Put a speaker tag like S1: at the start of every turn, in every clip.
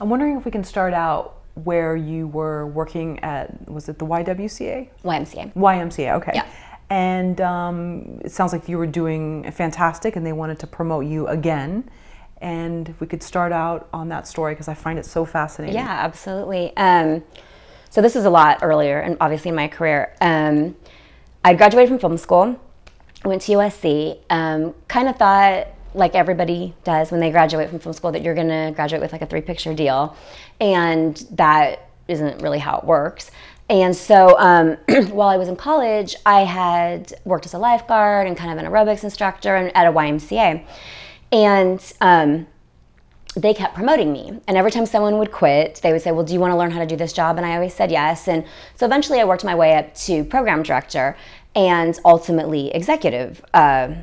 S1: I'm wondering if we can start out where you were working at, was it the YWCA?
S2: YMCA.
S1: YMCA, okay.
S2: Yeah.
S1: And um, it sounds like you were doing fantastic and they wanted to promote you again. And if we could start out on that story because I find it so fascinating.
S2: Yeah, absolutely. Um, so this is a lot earlier, and obviously in my career. Um, I graduated from film school, went to USC, um, kind of thought like everybody does when they graduate from film school that you're going to graduate with like a three picture deal and that isn't really how it works and so um, while i was in college i had worked as a lifeguard and kind of an aerobics instructor and at a ymca and um, they kept promoting me. And every time someone would quit, they would say, Well, do you want to learn how to do this job? And I always said yes. And so eventually I worked my way up to program director and ultimately executive. Uh,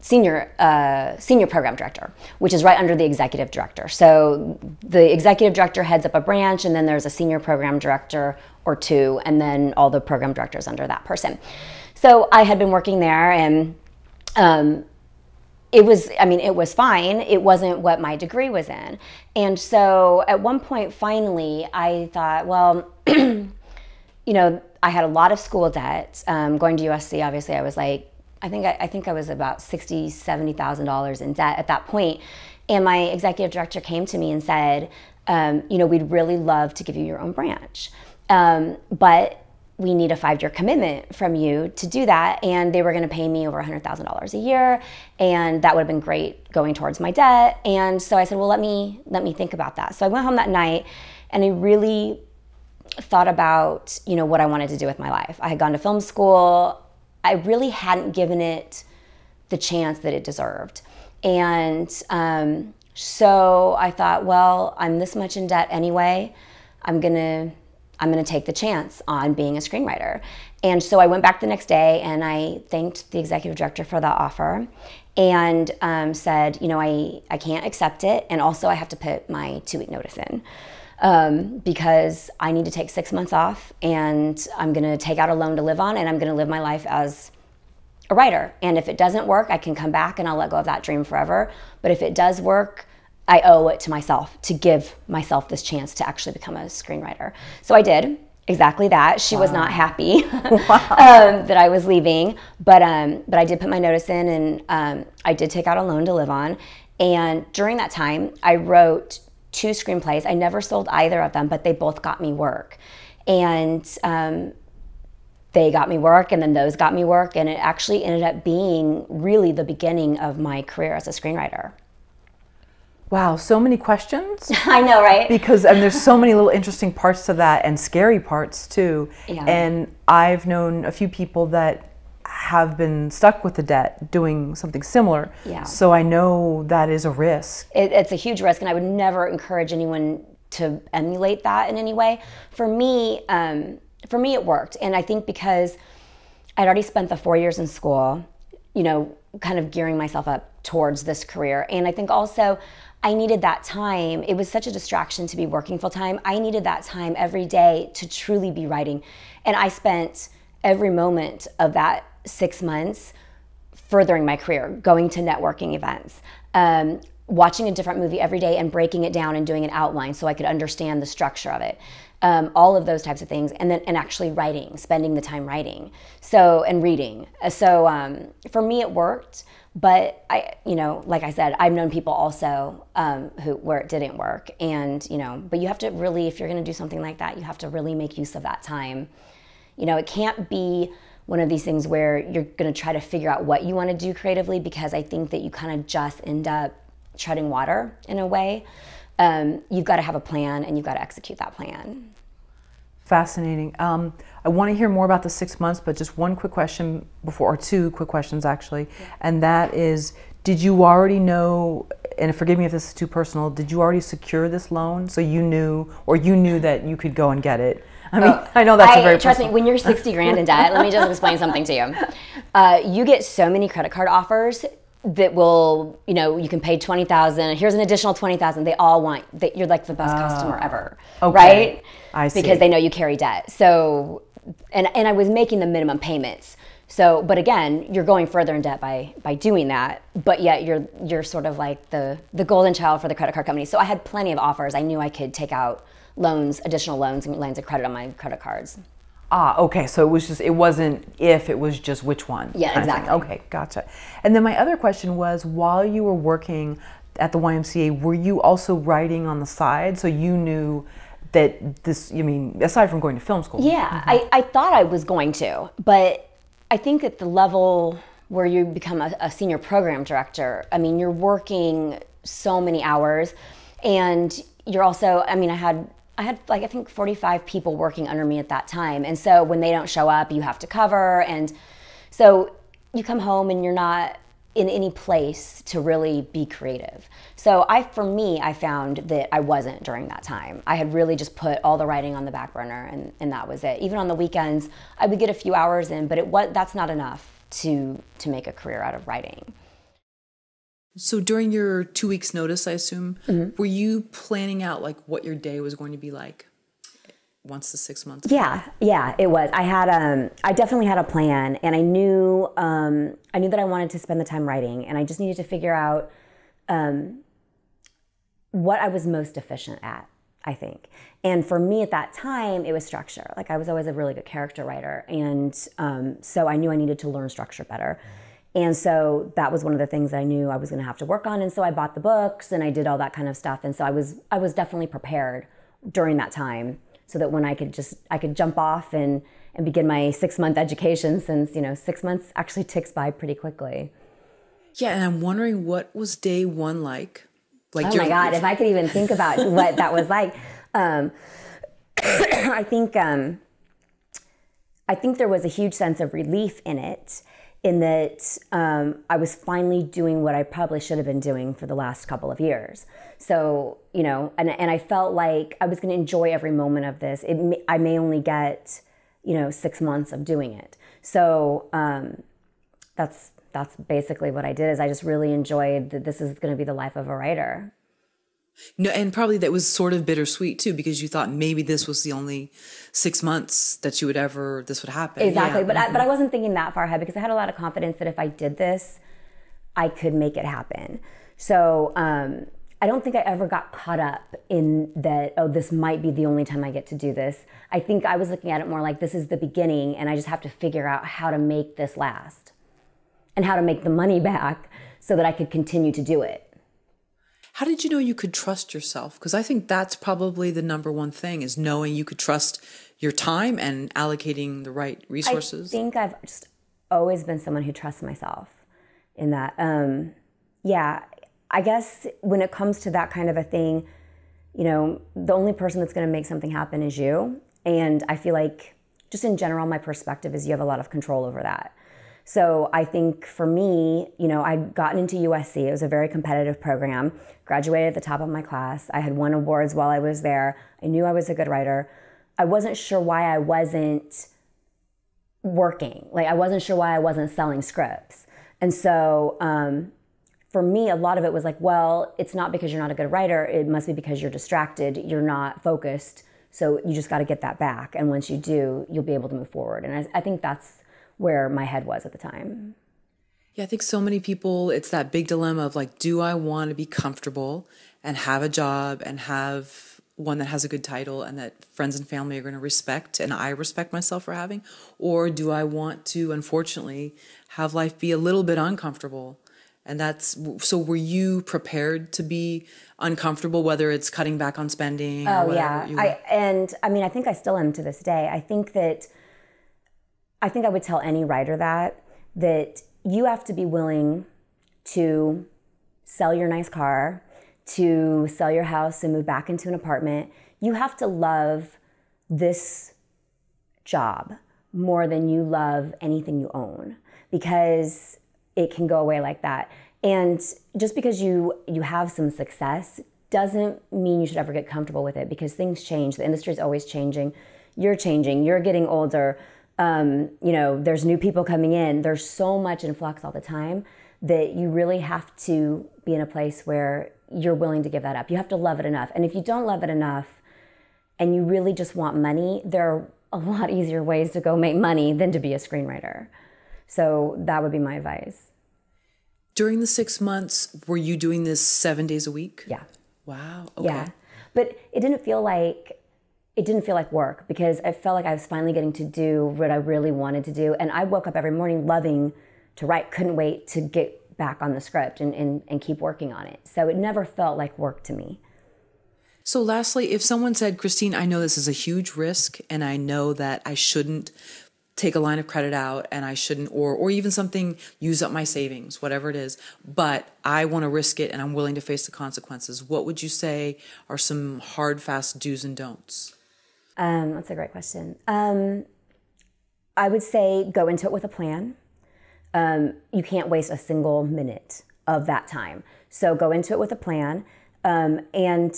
S2: senior uh, senior program director, which is right under the executive director. So the executive director heads up a branch, and then there's a senior program director or two, and then all the program directors under that person. So I had been working there, and um, it was i mean it was fine it wasn't what my degree was in and so at one point finally i thought well you know i had a lot of school debt um, going to usc obviously i was like I think I, I think I was about sixty, seventy thousand dollars in debt at that point. And my executive director came to me and said, um, you know, we'd really love to give you your own branch, um, but we need a five-year commitment from you to do that. And they were going to pay me over hundred thousand dollars a year, and that would have been great going towards my debt. And so I said, well, let me let me think about that. So I went home that night, and I really thought about you know what I wanted to do with my life. I had gone to film school. I really hadn't given it the chance that it deserved. And um, so I thought, well, I'm this much in debt anyway. I'm gonna I'm gonna take the chance on being a screenwriter. And so I went back the next day and I thanked the executive director for the offer and um, said, you know, I, I can't accept it. And also I have to put my two week notice in um, because I need to take six months off and I'm going to take out a loan to live on and I'm going to live my life as a writer. And if it doesn't work, I can come back and I'll let go of that dream forever. But if it does work, I owe it to myself to give myself this chance to actually become a screenwriter. So I did exactly that. She wow. was not happy wow. um, that I was leaving, but um, but I did put my notice in, and um, I did take out a loan to live on. And during that time, I wrote two screenplays. I never sold either of them, but they both got me work. And um, they got me work, and then those got me work. And it actually ended up being really the beginning of my career as a screenwriter.
S1: Wow, so many questions.
S2: I know, right?
S1: Because and there's so many little interesting parts to that and scary parts too. Yeah. And I've known a few people that have been stuck with the debt doing something similar. Yeah. So I know that is a risk.
S2: It, it's a huge risk, and I would never encourage anyone to emulate that in any way. For me, um, for me, it worked, and I think because I'd already spent the four years in school, you know, kind of gearing myself up towards this career, and I think also. I needed that time. It was such a distraction to be working full time. I needed that time every day to truly be writing. And I spent every moment of that six months furthering my career, going to networking events, um, watching a different movie every day and breaking it down and doing an outline so I could understand the structure of it. Um, all of those types of things, and then and actually writing, spending the time writing, so and reading. So um, for me, it worked. But I, you know, like I said, I've known people also um, who where it didn't work, and you know, but you have to really, if you're going to do something like that, you have to really make use of that time. You know, it can't be one of these things where you're going to try to figure out what you want to do creatively because I think that you kind of just end up treading water in a way. Um, you've got to have a plan and you've got to execute that plan.
S1: Fascinating. Um, I want to hear more about the six months, but just one quick question before, or two quick questions actually, yeah. and that is did you already know and forgive me if this is too personal did you already secure this loan so you knew or you knew that you could go and get it I mean, oh, I know that's I, a very
S2: trust
S1: personal.
S2: me. When you're 60 grand in debt, let me just explain something to you. Uh, you get so many credit card offers that will, you know, you can pay 20,000. Here's an additional 20,000. They all want that you're like the best customer ah, ever, okay. right?
S1: I see.
S2: Because they know you carry debt. So, and and I was making the minimum payments. So, but again, you're going further in debt by by doing that. But yet you're you're sort of like the the golden child for the credit card company. So I had plenty of offers. I knew I could take out loans, additional loans and lines of credit on my credit cards.
S3: Ah, okay. So it was just it wasn't if it was just which one.
S2: Yeah,
S3: kind of thing.
S2: exactly.
S3: Okay, gotcha. And then my other question was, while you were working at the YMCA, were you also writing on the side? So you knew that this. I mean, aside from going to film school.
S2: Yeah, I, I thought I was going to, but I think at the level where you become a, a senior program director, I mean, you're working so many hours, and you're also. I mean, I had I had like I think 45 people working under me at that time, and so when they don't show up, you have to cover, and so you come home and you're not in any place to really be creative. So I for me I found that I wasn't during that time. I had really just put all the writing on the back burner and, and that was it. Even on the weekends I would get a few hours in, but it was that's not enough to to make a career out of writing.
S1: So during your two weeks notice, I assume,
S2: Mm-hmm.
S1: were you planning out like what your day was going to be like once the six months?
S2: Yeah, yeah, it was. I had um I definitely had a plan and I knew um I knew that I wanted to spend the time writing and I just needed to figure out um what I was most efficient at, I think. And for me at that time, it was structure. Like I was always a really good character writer and um so I knew I needed to learn structure better. And so that was one of the things I knew I was going to have to work on and so I bought the books and I did all that kind of stuff and so I was I was definitely prepared during that time so that when I could just I could jump off and and begin my 6 month education since, you know, 6 months actually ticks by pretty quickly.
S1: Yeah, and I'm wondering what was day one like? Like
S2: Oh my god, if I could even think about what that was like. Um I think um I think there was a huge sense of relief in it in that um, I was finally doing what I probably should have been doing for the last couple of years. So, you know, and, and I felt like I was going to enjoy every moment of this. It, may- I may only get, you know, six months of doing it. So um, that's that's basically what I did. Is I just really enjoyed that this is going to be the life of a writer.
S1: No, and probably that was sort of bittersweet too because you thought maybe this was the only six months that you would ever this would happen.
S2: Exactly.
S1: Yeah.
S2: But I, but I wasn't thinking that far ahead because I had a lot of confidence that if I did this, I could make it happen. So um, I don't think I ever got caught up in that. Oh, this might be the only time I get to do this. I think I was looking at it more like this is the beginning, and I just have to figure out how to make this last and how to make the money back so that I could continue to do it.
S1: How did you know you could trust yourself? Because I think that's probably the number one thing is knowing you could trust your time and allocating the right resources.
S2: I think I've just always been someone who trusts myself in that. Um, yeah, I guess when it comes to that kind of a thing, you know, the only person that's going to make something happen is you. And I feel like, just in general, my perspective is you have a lot of control over that. So I think for me, you know, I'd gotten into USC. It was a very competitive program. Graduated at the top of my class. I had won awards while I was there. I knew I was a good writer. I wasn't sure why I wasn't working. Like I wasn't sure why I wasn't selling scripts. And so um, for me, a lot of it was like, well, it's not because you're not a good writer. It must be because you're distracted. You're not focused. So you just got to get that back. And once you do, you'll be able to move forward. And I, I think that's where my head was at the time.
S1: Yeah, I think so many people, it's that big dilemma of like, do I want to be comfortable and have a job and have one that has a good title and that friends and family are going to respect and I respect myself for having? Or do I want to, unfortunately, have life be a little bit uncomfortable? And that's so were you prepared to be uncomfortable, whether it's cutting back on spending? or
S2: Oh yeah, I and I mean I think I still am to this day. I think that I think I would tell any writer that that you have to be willing to sell your nice car, to sell your house and move back into an apartment. You have to love this job more than you love anything you own because it can go away like that. And just because you you have some success doesn't mean you should ever get comfortable with it because things change. The industry is always changing. You're changing. You're getting older. Um, you know, there's new people coming in. There's so much in flux all the time that you really have to be in a place where you're willing to give that up. You have to love it enough. And if you don't love it enough and you really just want money, there are a lot easier ways to go make money than to be a screenwriter. So that would be my advice.
S1: During the six months, were you doing this seven days a week?
S2: Yeah.
S1: Wow. Okay.
S2: Yeah. But it didn't feel like it didn't feel like work because I felt like I was finally getting to do what I really wanted to do. And I woke up every morning loving to write, couldn't wait to get back on the script and, and, and keep working on it. So it never felt like work to me.
S1: So, lastly, if someone said, Christine, I know this is a huge risk and I know that I shouldn't take a line of credit out and I shouldn't, or, or even something, use up my savings, whatever it is, but I want to risk it and I'm willing to face the consequences, what would you say are some hard, fast do's and don'ts?
S2: Um, that's a great question. Um, I would say go into it with a plan. Um, you can't waste a single minute of that time. So go into it with a plan um, and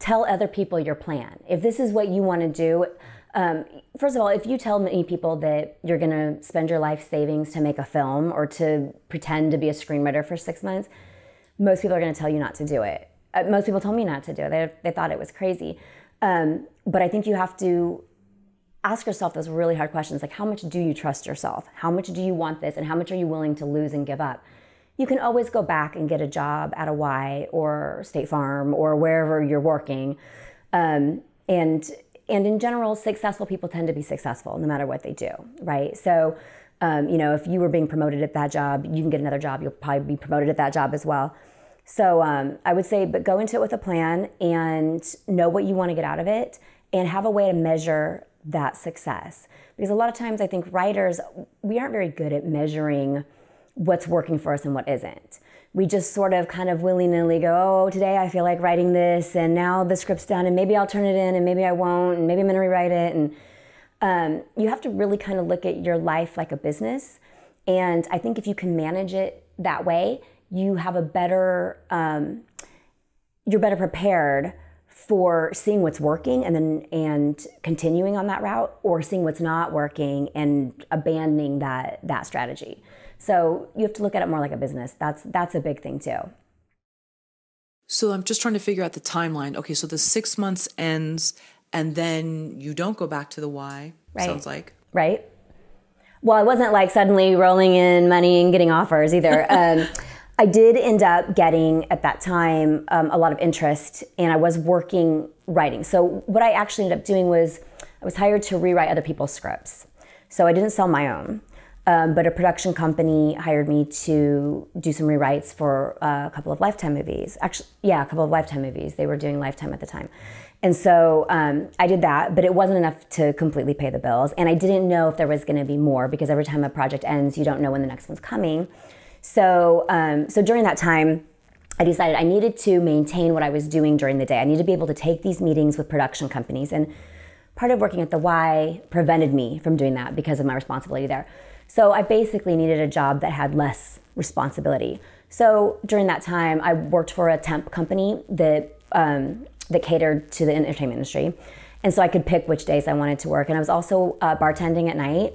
S2: tell other people your plan. If this is what you want to do, um, first of all, if you tell many people that you're going to spend your life savings to make a film or to pretend to be a screenwriter for six months, most people are going to tell you not to do it. Uh, most people told me not to do it. They, they thought it was crazy. Um, but I think you have to ask yourself those really hard questions like how much do you trust yourself? How much do you want this? And how much are you willing to lose and give up? You can always go back and get a job at a Y or State Farm or wherever you're working. Um, and and in general, successful people tend to be successful no matter what they do, right? So, um, you know, if you were being promoted at that job, you can get another job. You'll probably be promoted at that job as well. So um, I would say, but go into it with a plan and know what you want to get out of it and have a way to measure that success. Because a lot of times I think writers, we aren't very good at measuring what's working for us and what isn't. We just sort of kind of willy nilly go, oh, today I feel like writing this, and now the script's done, and maybe I'll turn it in, and maybe I won't, and maybe I'm gonna rewrite it. And um, you have to really kind of look at your life like a business. And I think if you can manage it that way, you have a better, um, you're better prepared for seeing what's working and then and continuing on that route or seeing what's not working and abandoning that that strategy. So you have to look at it more like a business. That's that's a big thing too.
S1: So i'm just trying to figure out the timeline. Okay so the six months ends and then you don't go back to the Y right. sounds like.
S2: Right. Well it wasn't like suddenly rolling in money and getting offers either. Um, I did end up getting at that time um, a lot of interest, and I was working writing. So what I actually ended up doing was I was hired to rewrite other people's scripts. So I didn't sell my own, um, but a production company hired me to do some rewrites for uh, a couple of Lifetime movies. Actually, yeah, a couple of Lifetime movies. They were doing Lifetime at the time. And so um, I did that, but it wasn't enough to completely pay the bills. And I didn't know if there was going to be more because every time a project ends, you don't know when the next one's coming. So, um, so during that time, I decided I needed to maintain what I was doing during the day. I needed to be able to take these meetings with production companies. And part of working at the Y prevented me from doing that because of my responsibility there. So I basically needed a job that had less responsibility. So during that time, I worked for a temp company that um, that catered to the entertainment industry, and so I could pick which days I wanted to work. And I was also uh, bartending at night,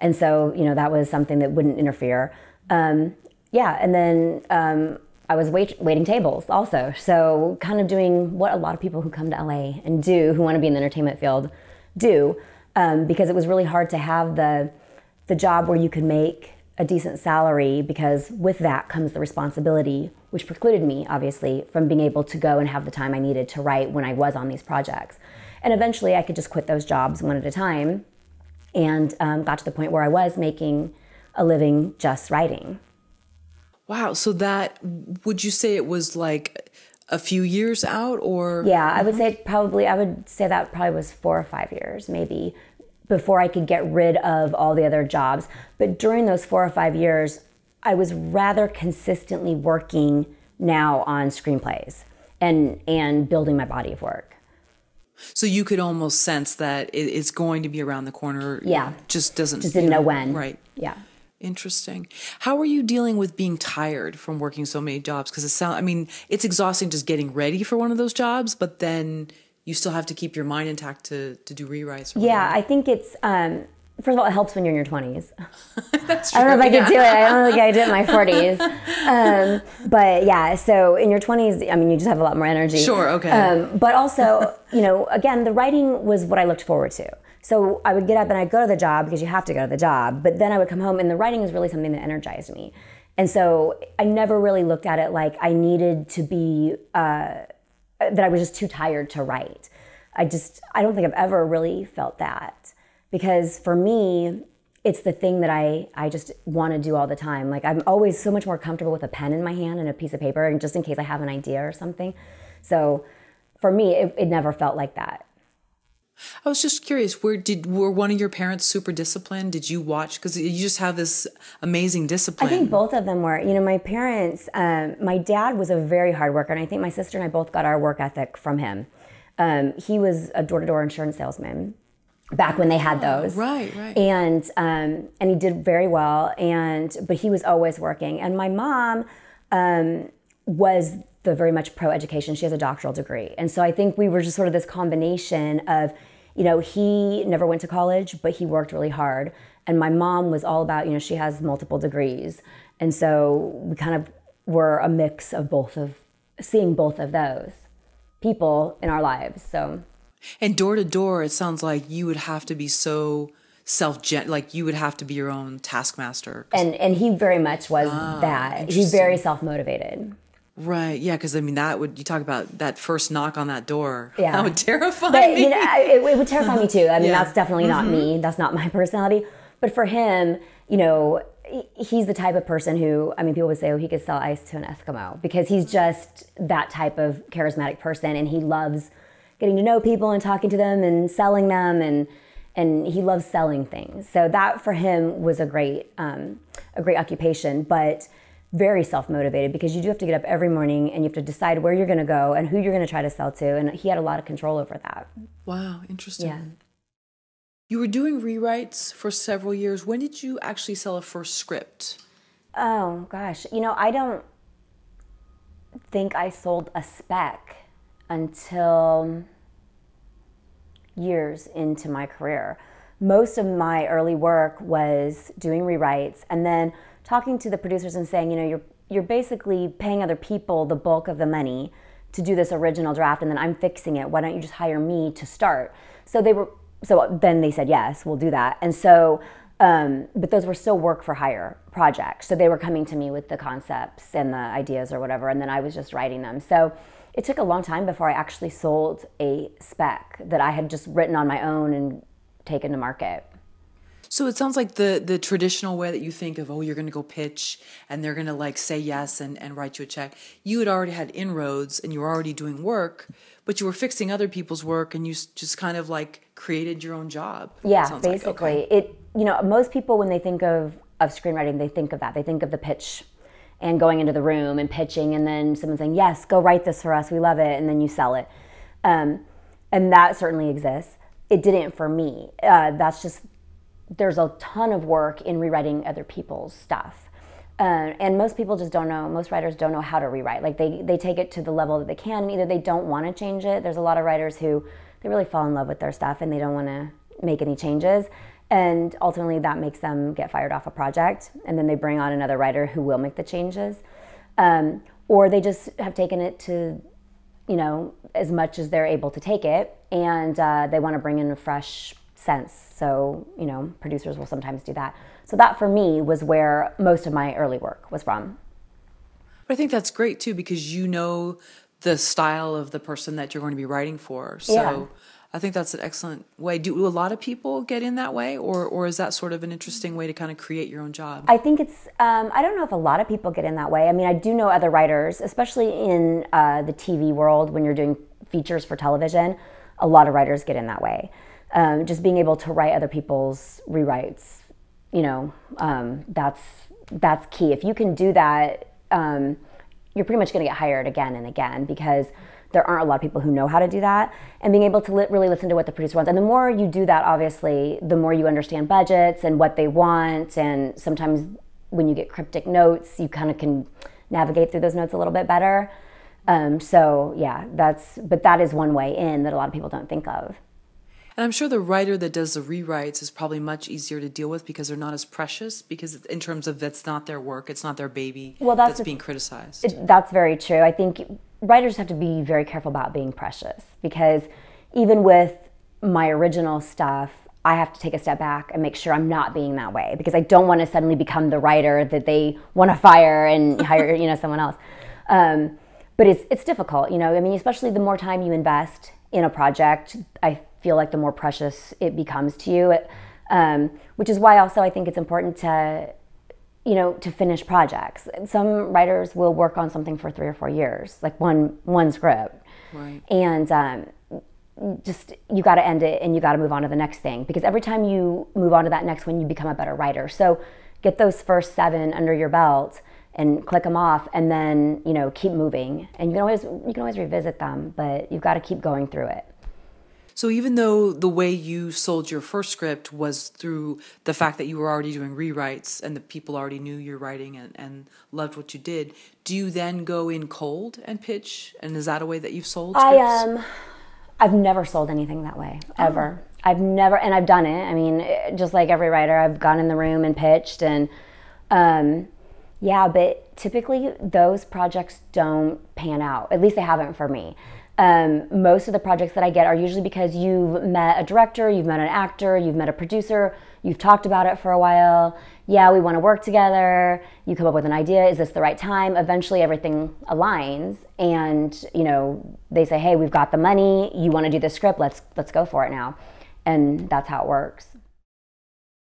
S2: and so you know that was something that wouldn't interfere. Um, yeah, and then um, I was wait, waiting tables also. So kind of doing what a lot of people who come to LA and do, who want to be in the entertainment field, do, um, because it was really hard to have the the job where you could make a decent salary because with that comes the responsibility, which precluded me, obviously, from being able to go and have the time I needed to write when I was on these projects. And eventually I could just quit those jobs one at a time and um, got to the point where I was making a living just writing.
S1: Wow. So that would you say it was like a few years out or
S2: Yeah, I would say probably I would say that probably was 4 or 5 years maybe before I could get rid of all the other jobs. But during those 4 or 5 years, I was rather consistently working now on screenplays and and building my body of work.
S1: So you could almost sense that it's going to be around the corner.
S2: Yeah.
S1: Just doesn't.
S2: Just didn't know, know when.
S1: Right.
S2: Yeah.
S1: Interesting. How are you dealing with being tired from working so many jobs? Because it sounds, I mean, it's exhausting just getting ready for one of those jobs, but then you still have to keep your mind intact to, to do rewrites.
S2: Yeah, I think it's, um, First of all, it helps when you're in your 20s.
S1: That's true.
S2: I don't know if I
S1: true,
S2: could do it. I don't think I did it in my 40s. Um, but yeah, so in your 20s, I mean, you just have a lot more energy.
S1: Sure, okay.
S2: Um, but also, you know, again, the writing was what I looked forward to. So I would get up and I'd go to the job because you have to go to the job. But then I would come home and the writing was really something that energized me. And so I never really looked at it like I needed to be, uh, that I was just too tired to write. I just, I don't think I've ever really felt that because for me, it's the thing that I, I just want to do all the time. Like I'm always so much more comfortable with a pen in my hand and a piece of paper, and just in case I have an idea or something. So for me, it, it never felt like that.
S1: I was just curious. Where did were one of your parents super disciplined? Did you watch? Because you just have this amazing discipline.
S2: I think both of them were. You know, my parents. Um, my dad was a very hard worker, and I think my sister and I both got our work ethic from him. Um, he was a door to door insurance salesman back when they had those.
S1: Right, right.
S2: And um, and he did very well. And but he was always working. And my mom um, was the very much pro education. She has a doctoral degree, and so I think we were just sort of this combination of, you know, he never went to college, but he worked really hard. And my mom was all about, you know, she has multiple degrees, and so we kind of were a mix of both of seeing both of those people in our lives. So
S1: And door to door, it sounds like you would have to be so self like you would have to be your own taskmaster.
S2: and and he very much was ah, that. He's very self motivated.
S1: Right. Yeah. Because I mean, that would you talk about that first knock on that door?
S2: Yeah.
S1: That would terrify
S2: But
S1: me.
S2: you know, it, it would terrify me too. I mean,
S1: Yeah.
S2: that's definitely not me. That's not my personality. But for him, you know, he's the type of person who, I mean, people would say, oh, he could sell ice to an Eskimo because he's just that type of charismatic person, and he loves getting to know people and talking to them and selling them, and and he loves selling things. So that for him was a great um, a great occupation, but very self motivated because you do have to get up every morning and you have to decide where you're going to go and who you're going to try to sell to, and he had a lot of control over that.
S1: wow. Interesting.
S2: Yeah.
S1: You were doing rewrites for several years. When did you actually sell a first script?
S2: Oh gosh, you know, I don't think I sold a spec until years into my career. Most of my early work was doing rewrites and then talking to the producers and saying, you know, you're you're basically paying other people the bulk of the money to do this original draft and then I'm fixing it. Why don't you just hire me to start? So they were so then they said, "Yes, we'll do that." And so um, but those were still work for hire projects. So they were coming to me with the concepts and the ideas or whatever, and then I was just writing them. So it took a long time before I actually sold a spec that I had just written on my own and taken to market.
S1: So it sounds like the the traditional way that you think of, oh, you're going to go pitch and they're going to like say yes and, and write you a check. You had already had inroads and you were already doing work, but you were fixing other people's work and you just kind of like created your own job.
S2: Yeah,
S1: Sounds like,
S2: basically.
S1: okay.
S2: It you know, most people when they think of of screenwriting, they think of that. They think of the pitch and going into the room and pitching and then someone saying, "Yes, go write this for us. We love it." And then you sell it. Um, and that certainly exists. It didn't for me. Uh, that's just there's a ton of work in rewriting other people's stuff. Uh, and most people just don't know, most writers don't know how to rewrite. Like they, they take it to the level that they can. Either they don't want to change it. There's a lot of writers who they really fall in love with their stuff and they don't want to make any changes. And ultimately that makes them get fired off a project. And then they bring on another writer who will make the changes. Um, or they just have taken it to you know, as much as they're able to take it, and uh, they want to bring in a fresh sense. So, you know, producers will sometimes do that. So that for me was where most of my early work was from.
S1: But I think that's great too because you know the style of the person that you're going to be writing for. So
S2: Yeah.
S1: I think that's an excellent way. Do a lot of people get in that way, or or is that sort of an interesting way to kind of create your own job?
S2: I think it's, um, I don't know if a lot of people get in that way. I mean, I do know other writers, especially in uh, the TV world when you're doing features for television, a lot of writers get in that way. Um, just being able to write other people's rewrites, you know, um, that's, that's key. If you can do that, um, you're pretty much going to get hired again and again because there aren't a lot of people who know how to do that. And being able to li- really listen to what the producer wants. And the more you do that obviously the more you understand budgets and what they want. And sometimes when you get cryptic notes you kind of can navigate through those notes a little bit better. Um, so yeah that's but that is one way in that a lot of people don't think of
S1: And I'm sure the writer that does the rewrites is probably much easier to deal with because they're not as precious. Because in terms of that's not their work, it's not their baby.
S2: Well, that's
S1: that's
S2: the-
S1: being criticized.
S2: It, that's very true. I think writers have to be very careful about being precious because even with my original stuff, I have to take a step back and make sure I'm not being that way because I don't want to suddenly become the writer that they want to fire and hire, you know, someone else. Um, but it's it's difficult, you know. I mean, especially the more time you invest in a project, I feel like the more precious it becomes to you. It, um, which is why also I think it's important to you know to finish projects. Some writers will work on something for three or four years like one one script.
S1: Right.
S2: and um, just you got to end it and you got to move on to the next thing. Because every time you move on to that next one you become a better writer. So get those first seven under your belt and click them off and then you know keep moving. And you can always you can always revisit them but you've got to keep going through it
S1: So even though the way you sold your first script was through the fact that you were already doing rewrites and the people already knew your writing and, and loved what you did, do you then go in cold and pitch? And is that a way that you've sold
S2: I
S1: scripts?
S2: um, I've never sold anything that way ever. I've never, and I've done it. I mean, eh, just like every writer, I've gone in the room and pitched, and um, yeah. But typically, those projects don't pan out. At least they haven't for me. Um, most of the projects that I get are usually because you've met a director, you've met an actor, you've met a producer, you've talked about it for a while. Yeah, we want to work together. You come up with an idea. Is this the right time? Eventually, everything aligns, and you know they say, "Hey, we've got the money. You want to do the script? Let's let's go for it now." And that's how it works.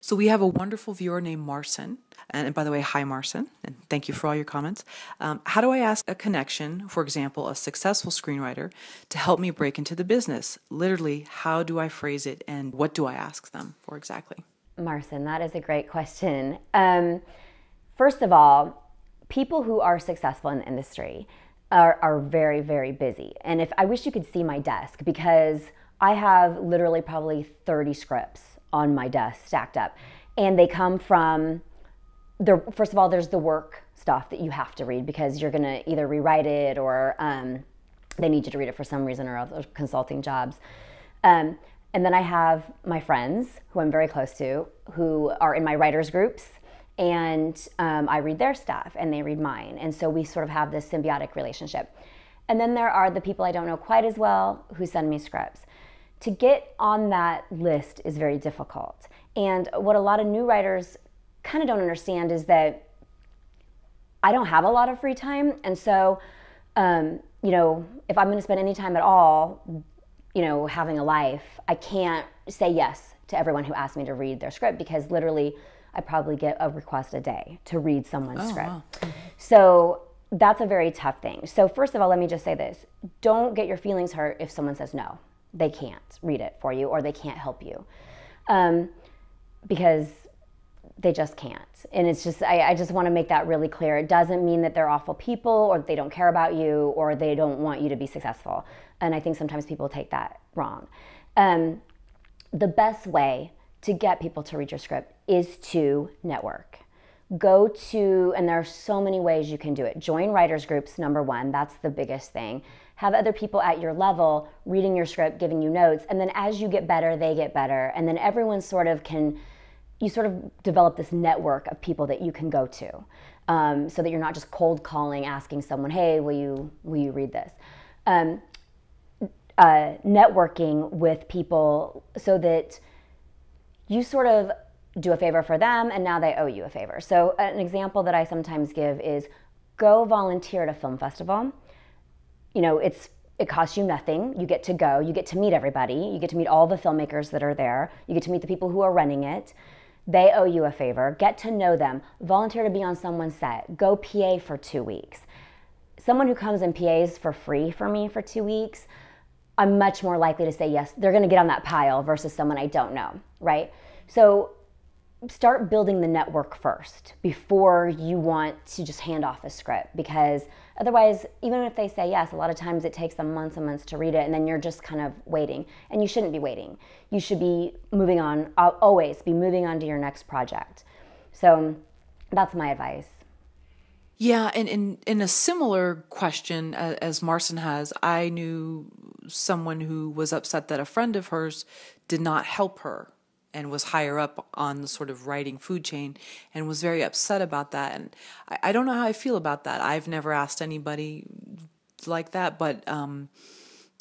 S1: So we have a wonderful viewer named Marcin. And by the way, hi, Marcin, and thank you for all your comments. Um, how do I ask a connection, for example, a successful screenwriter, to help me break into the business? Literally, how do I phrase it and what do I ask them for exactly?
S2: Marcin, that is a great question. Um, first of all, people who are successful in the industry are, are very, very busy. And if I wish you could see my desk because I have literally probably 30 scripts on my desk stacked up. And they come from the first of all, there's the work stuff that you have to read because you're going to either rewrite it or um, they need you to read it for some reason or other consulting jobs. Um, and then I have my friends who I'm very close to who are in my writers groups and um, I read their stuff and they read mine. And so we sort of have this symbiotic relationship. And then there are the people I don't know quite as well who send me scripts. To get on that list is very difficult. And what a lot of new writers kind of don't understand is that I don't have a lot of free time. And so, um, you know, if I'm going to spend any time at all, you know, having a life, I can't say yes to everyone who asks me to read their script because literally I probably get a request a day to read someone's script.
S1: wow.
S2: So that's a very tough thing. So, first of all, let me just say this don't get your feelings hurt if someone says no, they can't read it for you or they can't help you. Um, because they just can't. And it's just, I, I just want to make that really clear. It doesn't mean that they're awful people or they don't care about you or they don't want you to be successful. And I think sometimes people take that wrong. Um, the best way to get people to read your script is to network. Go to, and there are so many ways you can do it. Join writers groups, number one, that's the biggest thing. Have other people at your level reading your script, giving you notes, and then as you get better, they get better. And then everyone sort of can, you sort of develop this network of people that you can go to. Um, so that you're not just cold calling, asking someone, "Hey, will you will you read this?" Um, uh, networking with people so that you sort of do a favor for them and now they owe you a favor. So, an example that I sometimes give is go volunteer at a film festival. You know, it's it costs you nothing. You get to go, you get to meet everybody, you get to meet all the filmmakers that are there, you get to meet the people who are running it. They owe you a favor. Get to know them. Volunteer to be on someone's set. Go PA for two weeks. Someone who comes and PAs for free for me for two weeks, I'm much more likely to say yes. They're going to get on that pile versus someone I don't know, right? So start building the network first before you want to just hand off a script because otherwise even if they say yes a lot of times it takes them months and months to read it and then you're just kind of waiting. And you shouldn't be waiting. You should be moving on always be moving on to your next project. So that's my advice.
S1: Yeah, and in in a similar question uh, as, Marcin has, I knew someone who was upset that a friend of hers did not help her and was higher up on the sort of writing food chain and was very upset about that. And I, I don't know how I feel about that. I've never asked anybody like that, but um,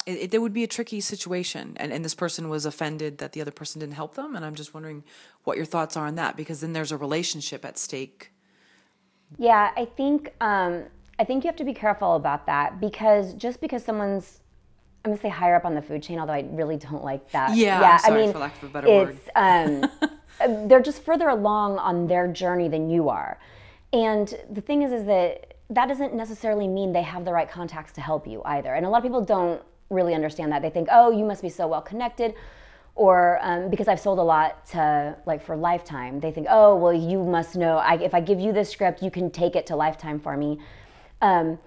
S1: it, it, would be a tricky situation. And, and this person was offended that the other person didn't help them. And I'm just wondering what your thoughts are on that because then there's a relationship at stake.
S2: Yeah, I think um, I think you have to be careful about that because just because someone's I'm gonna say higher up on the food chain, although I really don't like that.
S1: Yeah, yeah. Sorry, I mean, for lack of a better
S2: it's, word. um, they're just further along on their journey than you are, and the thing is, is that that doesn't necessarily mean they have the right contacts to help you either. And a lot of people don't really understand that. They think, oh, you must be so well connected, or um, because I've sold a lot to like for Lifetime, they think, oh, well, you must know. I, if I give you this script, you can take it to Lifetime for me. Um,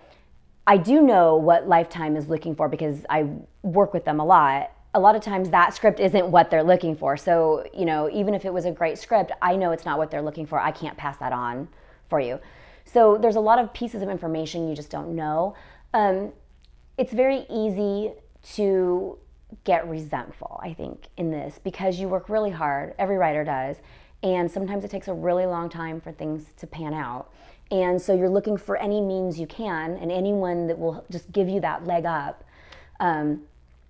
S2: I do know what Lifetime is looking for because I work with them a lot. A lot of times that script isn't what they're looking for. So, you know, even if it was a great script, I know it's not what they're looking for. I can't pass that on for you. So, there's a lot of pieces of information you just don't know. Um, it's very easy to get resentful, I think, in this because you work really hard. Every writer does. And sometimes it takes a really long time for things to pan out. And so you're looking for any means you can and anyone that will just give you that leg up. Um,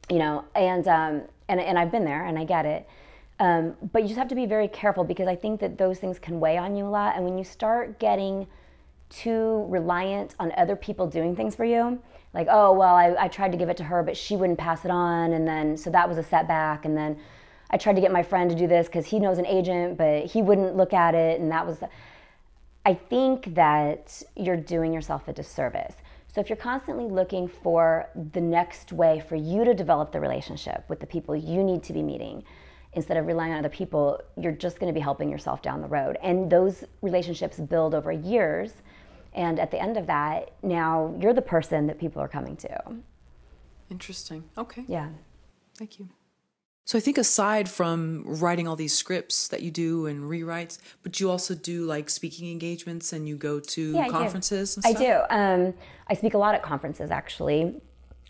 S2: you know, and, um, and, and I've been there and I get it. Um, but you just have to be very careful because I think that those things can weigh on you a lot. And when you start getting too reliant on other people doing things for you, like, oh, well, I, I tried to give it to her, but she wouldn't pass it on. And then, so that was a setback. And then I tried to get my friend to do this because he knows an agent, but he wouldn't look at it. And that was, I think that you're doing yourself a disservice. So if you're constantly looking for the next way for you to develop the relationship with the people you need to be meeting, instead of relying on other people, you're just going to be helping yourself down the road. And those relationships build over years. And at the end of that, now you're the person that people are coming to.
S1: Interesting. Okay.
S2: Yeah.
S1: Thank you. So I think aside from writing all these scripts that you do and rewrites, but you also do like speaking engagements and you go to yeah, conferences.
S2: I do. I, do. Um, I speak a lot at conferences actually,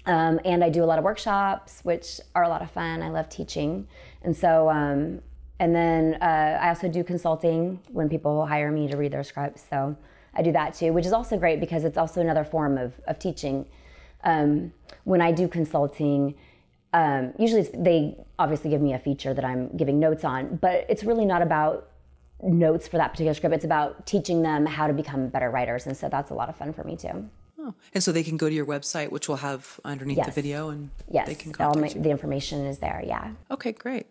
S2: um, and I do a lot of workshops, which are a lot of fun. I love teaching, and so um, and then uh, I also do consulting when people hire me to read their scripts. So I do that too, which is also great because it's also another form of of teaching. Um, when I do consulting um, usually they obviously give me a feature that I'm giving notes on, but it's really not about notes for that particular script. It's about teaching them how to become better writers, and so that's a lot of fun for me too.
S1: Oh, and so they can go to your website, which we'll have underneath yes. the video, and
S2: yes,
S1: they can
S2: contact
S1: all my,
S2: the information is there. Yeah.
S1: Okay, great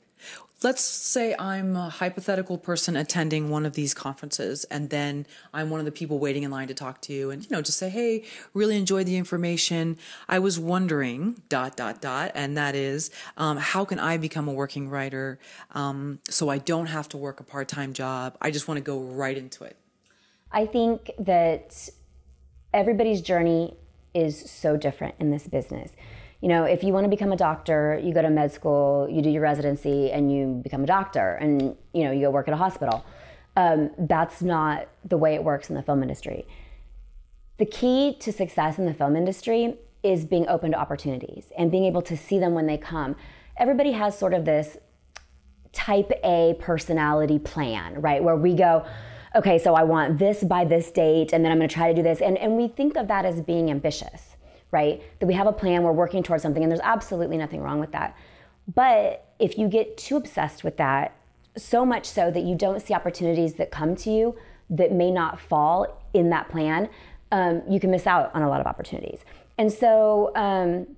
S1: let's say I'm a hypothetical person attending one of these conferences, and then I'm one of the people waiting in line to talk to you, and you know, just say, "Hey, really enjoyed the information. I was wondering dot dot dot," and that is, um, how can I become a working writer um, so I don't have to work a part time job? I just want to go right into it.
S2: I think that everybody's journey is so different in this business you know, if you want to become a doctor, you go to med school, you do your residency, and you become a doctor, and you know, you go work at a hospital. Um, that's not the way it works in the film industry. The key to success in the film industry is being open to opportunities and being able to see them when they come. Everybody has sort of this type A personality plan, right? Where we go, okay, so I want this by this date, and then I'm gonna try to do this. And, and we think of that as being ambitious right? That we have a plan, we're working towards something, and there's absolutely nothing wrong with that. But if you get too obsessed with that, so much so that you don't see opportunities that come to you that may not fall in that plan, um, you can miss out on a lot of opportunities. And so, um,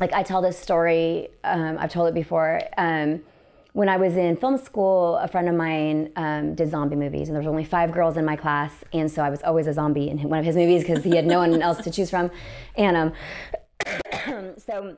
S2: like I tell this story, um, I've told it before. Um, when I was in film school, a friend of mine um, did zombie movies, and there was only five girls in my class, and so I was always a zombie in one of his movies because he had no one else to choose from. And um, so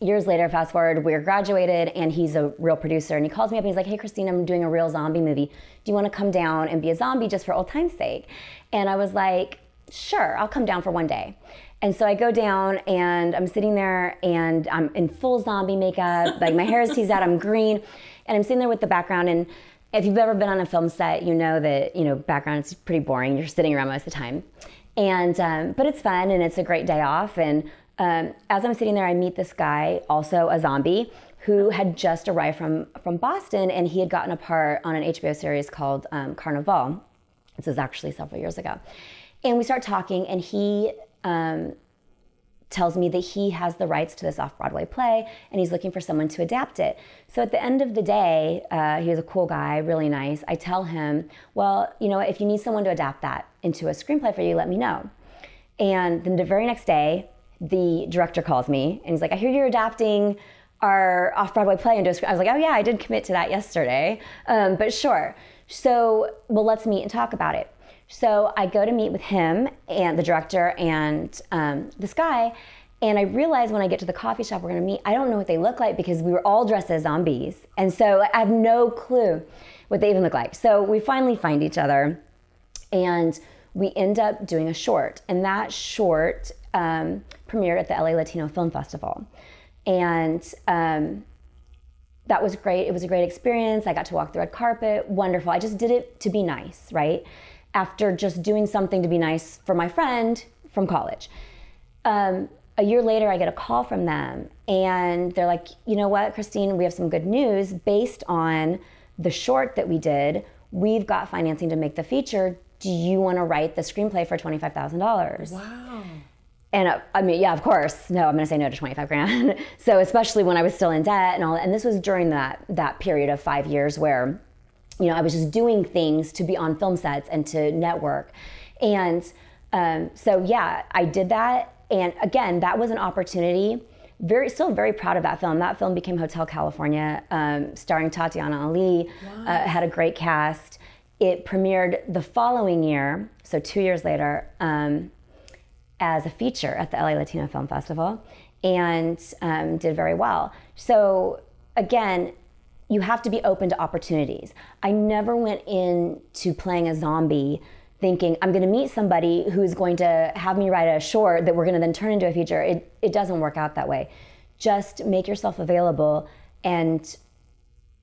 S2: years later, fast forward, we're graduated, and he's a real producer, and he calls me up and he's like, "Hey, Christine, I'm doing a real zombie movie. Do you want to come down and be a zombie just for old time's sake?" And I was like, "Sure, I'll come down for one day." And so I go down and I'm sitting there and I'm in full zombie makeup, like my hair is teased out, I'm green, and I'm sitting there with the background. And if you've ever been on a film set, you know that you know background is pretty boring. You're sitting around most of the time, And um, but it's fun and it's a great day off. And um, as I'm sitting there, I meet this guy, also a zombie, who had just arrived from from Boston, and he had gotten a part on an HBO series called um, Carnivàle. This was actually several years ago, and we start talking, and he um, tells me that he has the rights to this off Broadway play and he's looking for someone to adapt it. So at the end of the day, uh, he was a cool guy, really nice. I tell him, well, you know, if you need someone to adapt that into a screenplay for you, let me know. And then the very next day, the director calls me and he's like, I hear you're adapting our off Broadway play into a screen. I was like, oh yeah, I did commit to that yesterday, um, but sure. So, well, let's meet and talk about it. So I go to meet with him and the director and um, this guy. And I realize when I get to the coffee shop we're gonna meet, I don't know what they look like because we were all dressed as zombies. And so I have no clue what they even look like. So we finally find each other and we end up doing a short. And that short um, premiered at the LA Latino Film Festival. And um, that was great. It was a great experience. I got to walk the red carpet. Wonderful. I just did it to be nice, right? After just doing something to be nice for my friend from college. Um, a year later, I get a call from them, and they're like, you know what, Christine, we have some good news. Based on the short that we did, we've got financing to make the feature. Do you want to write the screenplay for $25,000?
S1: Wow.
S2: And uh, I mean, yeah, of course. No, I'm going to say no to 25 grand. so, especially when I was still in debt and all, and this was during that that period of five years where you know, I was just doing things to be on film sets and to network. And um, so, yeah, I did that. And again, that was an opportunity. Very, still very proud of that film. That film became Hotel California, um, starring Tatyana Ali. Wow. Uh, had a great cast. It premiered the following year, so two years later, um, as a feature at the LA Latino Film Festival, and um, did very well. So again, you have to be open to opportunities. I never went into playing a zombie thinking I'm going to meet somebody who's going to have me write a short that we're going to then turn into a feature. It, it doesn't work out that way. Just make yourself available and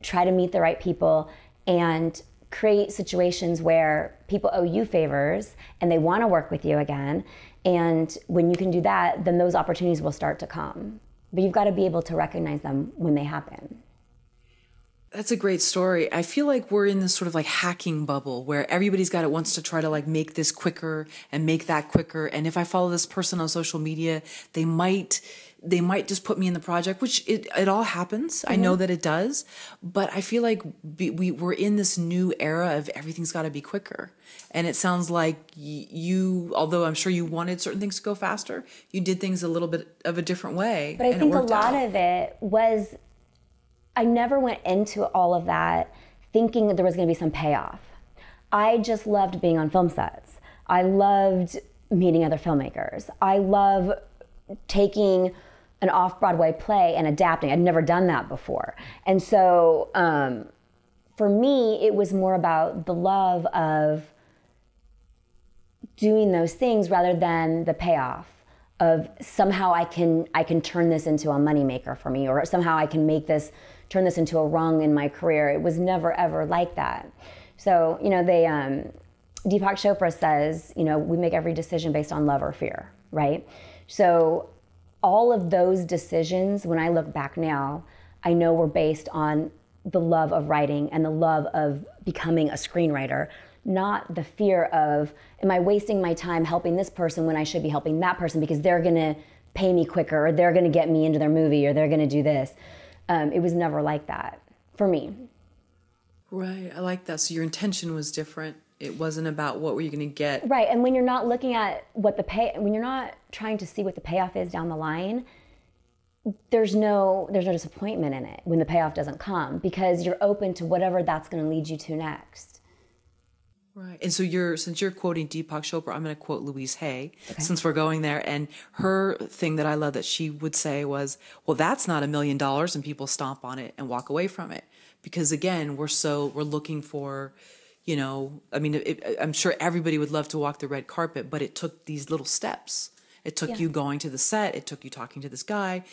S2: try to meet the right people and create situations where people owe you favors and they want to work with you again. And when you can do that, then those opportunities will start to come. But you've got to be able to recognize them when they happen.
S1: That's a great story. I feel like we're in this sort of like hacking bubble where everybody's got it wants to try to like make this quicker and make that quicker. And if I follow this person on social media, they might they might just put me in the project, which it, it all happens. Mm-hmm. I know mm-hmm. that it does, but I feel like we, we we're in this new era of everything's got to be quicker. And it sounds like you, although I'm sure you wanted certain things to go faster, you did things a little bit of a different way.
S2: But I think a lot out. of it was I never went into all of that thinking that there was going to be some payoff. I just loved being on film sets. I loved meeting other filmmakers. I love taking an off Broadway play and adapting. I'd never done that before. And so um, for me, it was more about the love of doing those things rather than the payoff of somehow I can I can turn this into a moneymaker for me or somehow I can make this turn this into a rung in my career. It was never ever like that. So, you know, they um, Deepak Chopra says, you know, we make every decision based on love or fear, right? So, all of those decisions, when I look back now, I know were based on the love of writing and the love of becoming a screenwriter, not the fear of, am I wasting my time helping this person when I should be helping that person because they're gonna pay me quicker or they're gonna get me into their movie or they're gonna do this. Um, it was never like that for me.
S1: Right. I like that. So your intention was different. It wasn't about what were you going to get.
S2: Right. And when you're not looking at what the pay, when you're not trying to see what the payoff is down the line, there's no there's no disappointment in it when the payoff doesn't come because you're open to whatever that's going to lead you to next.
S1: Right. And so you're since you're quoting Deepak Chopra, I'm going to quote Louise Hay okay. since we're going there. And her thing that I love that she would say was, "Well, that's not a million dollars," and people stomp on it and walk away from it because again, we're so we're looking for, you know, I mean, it, I'm sure everybody would love to walk the red carpet, but it took these little steps. It took you going to the set. It took you talking to this guy,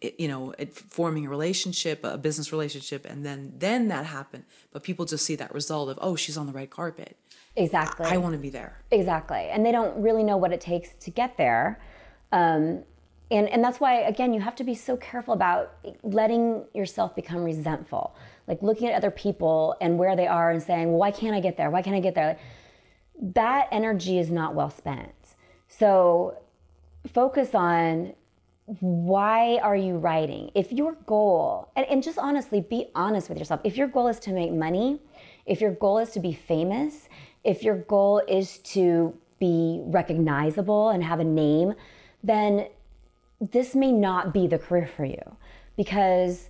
S1: it, you know, it, forming a relationship, a business relationship, and then then that happened. But people just see that result of, oh, she's on the red carpet.
S2: Exactly.
S1: I, I want to be there.
S2: Exactly. And they don't really know what it takes to get there. Um, and, and that's why, again, you have to be so careful about letting yourself become resentful. Like looking at other people and where they are and saying, well, why can't I get there? Why can't I get there? Like, that energy is not well spent. So focus on why are you writing? If your goal, and, and just honestly, be honest with yourself. If your goal is to make money, if your goal is to be famous, if your goal is to be recognizable and have a name, then this may not be the career for you because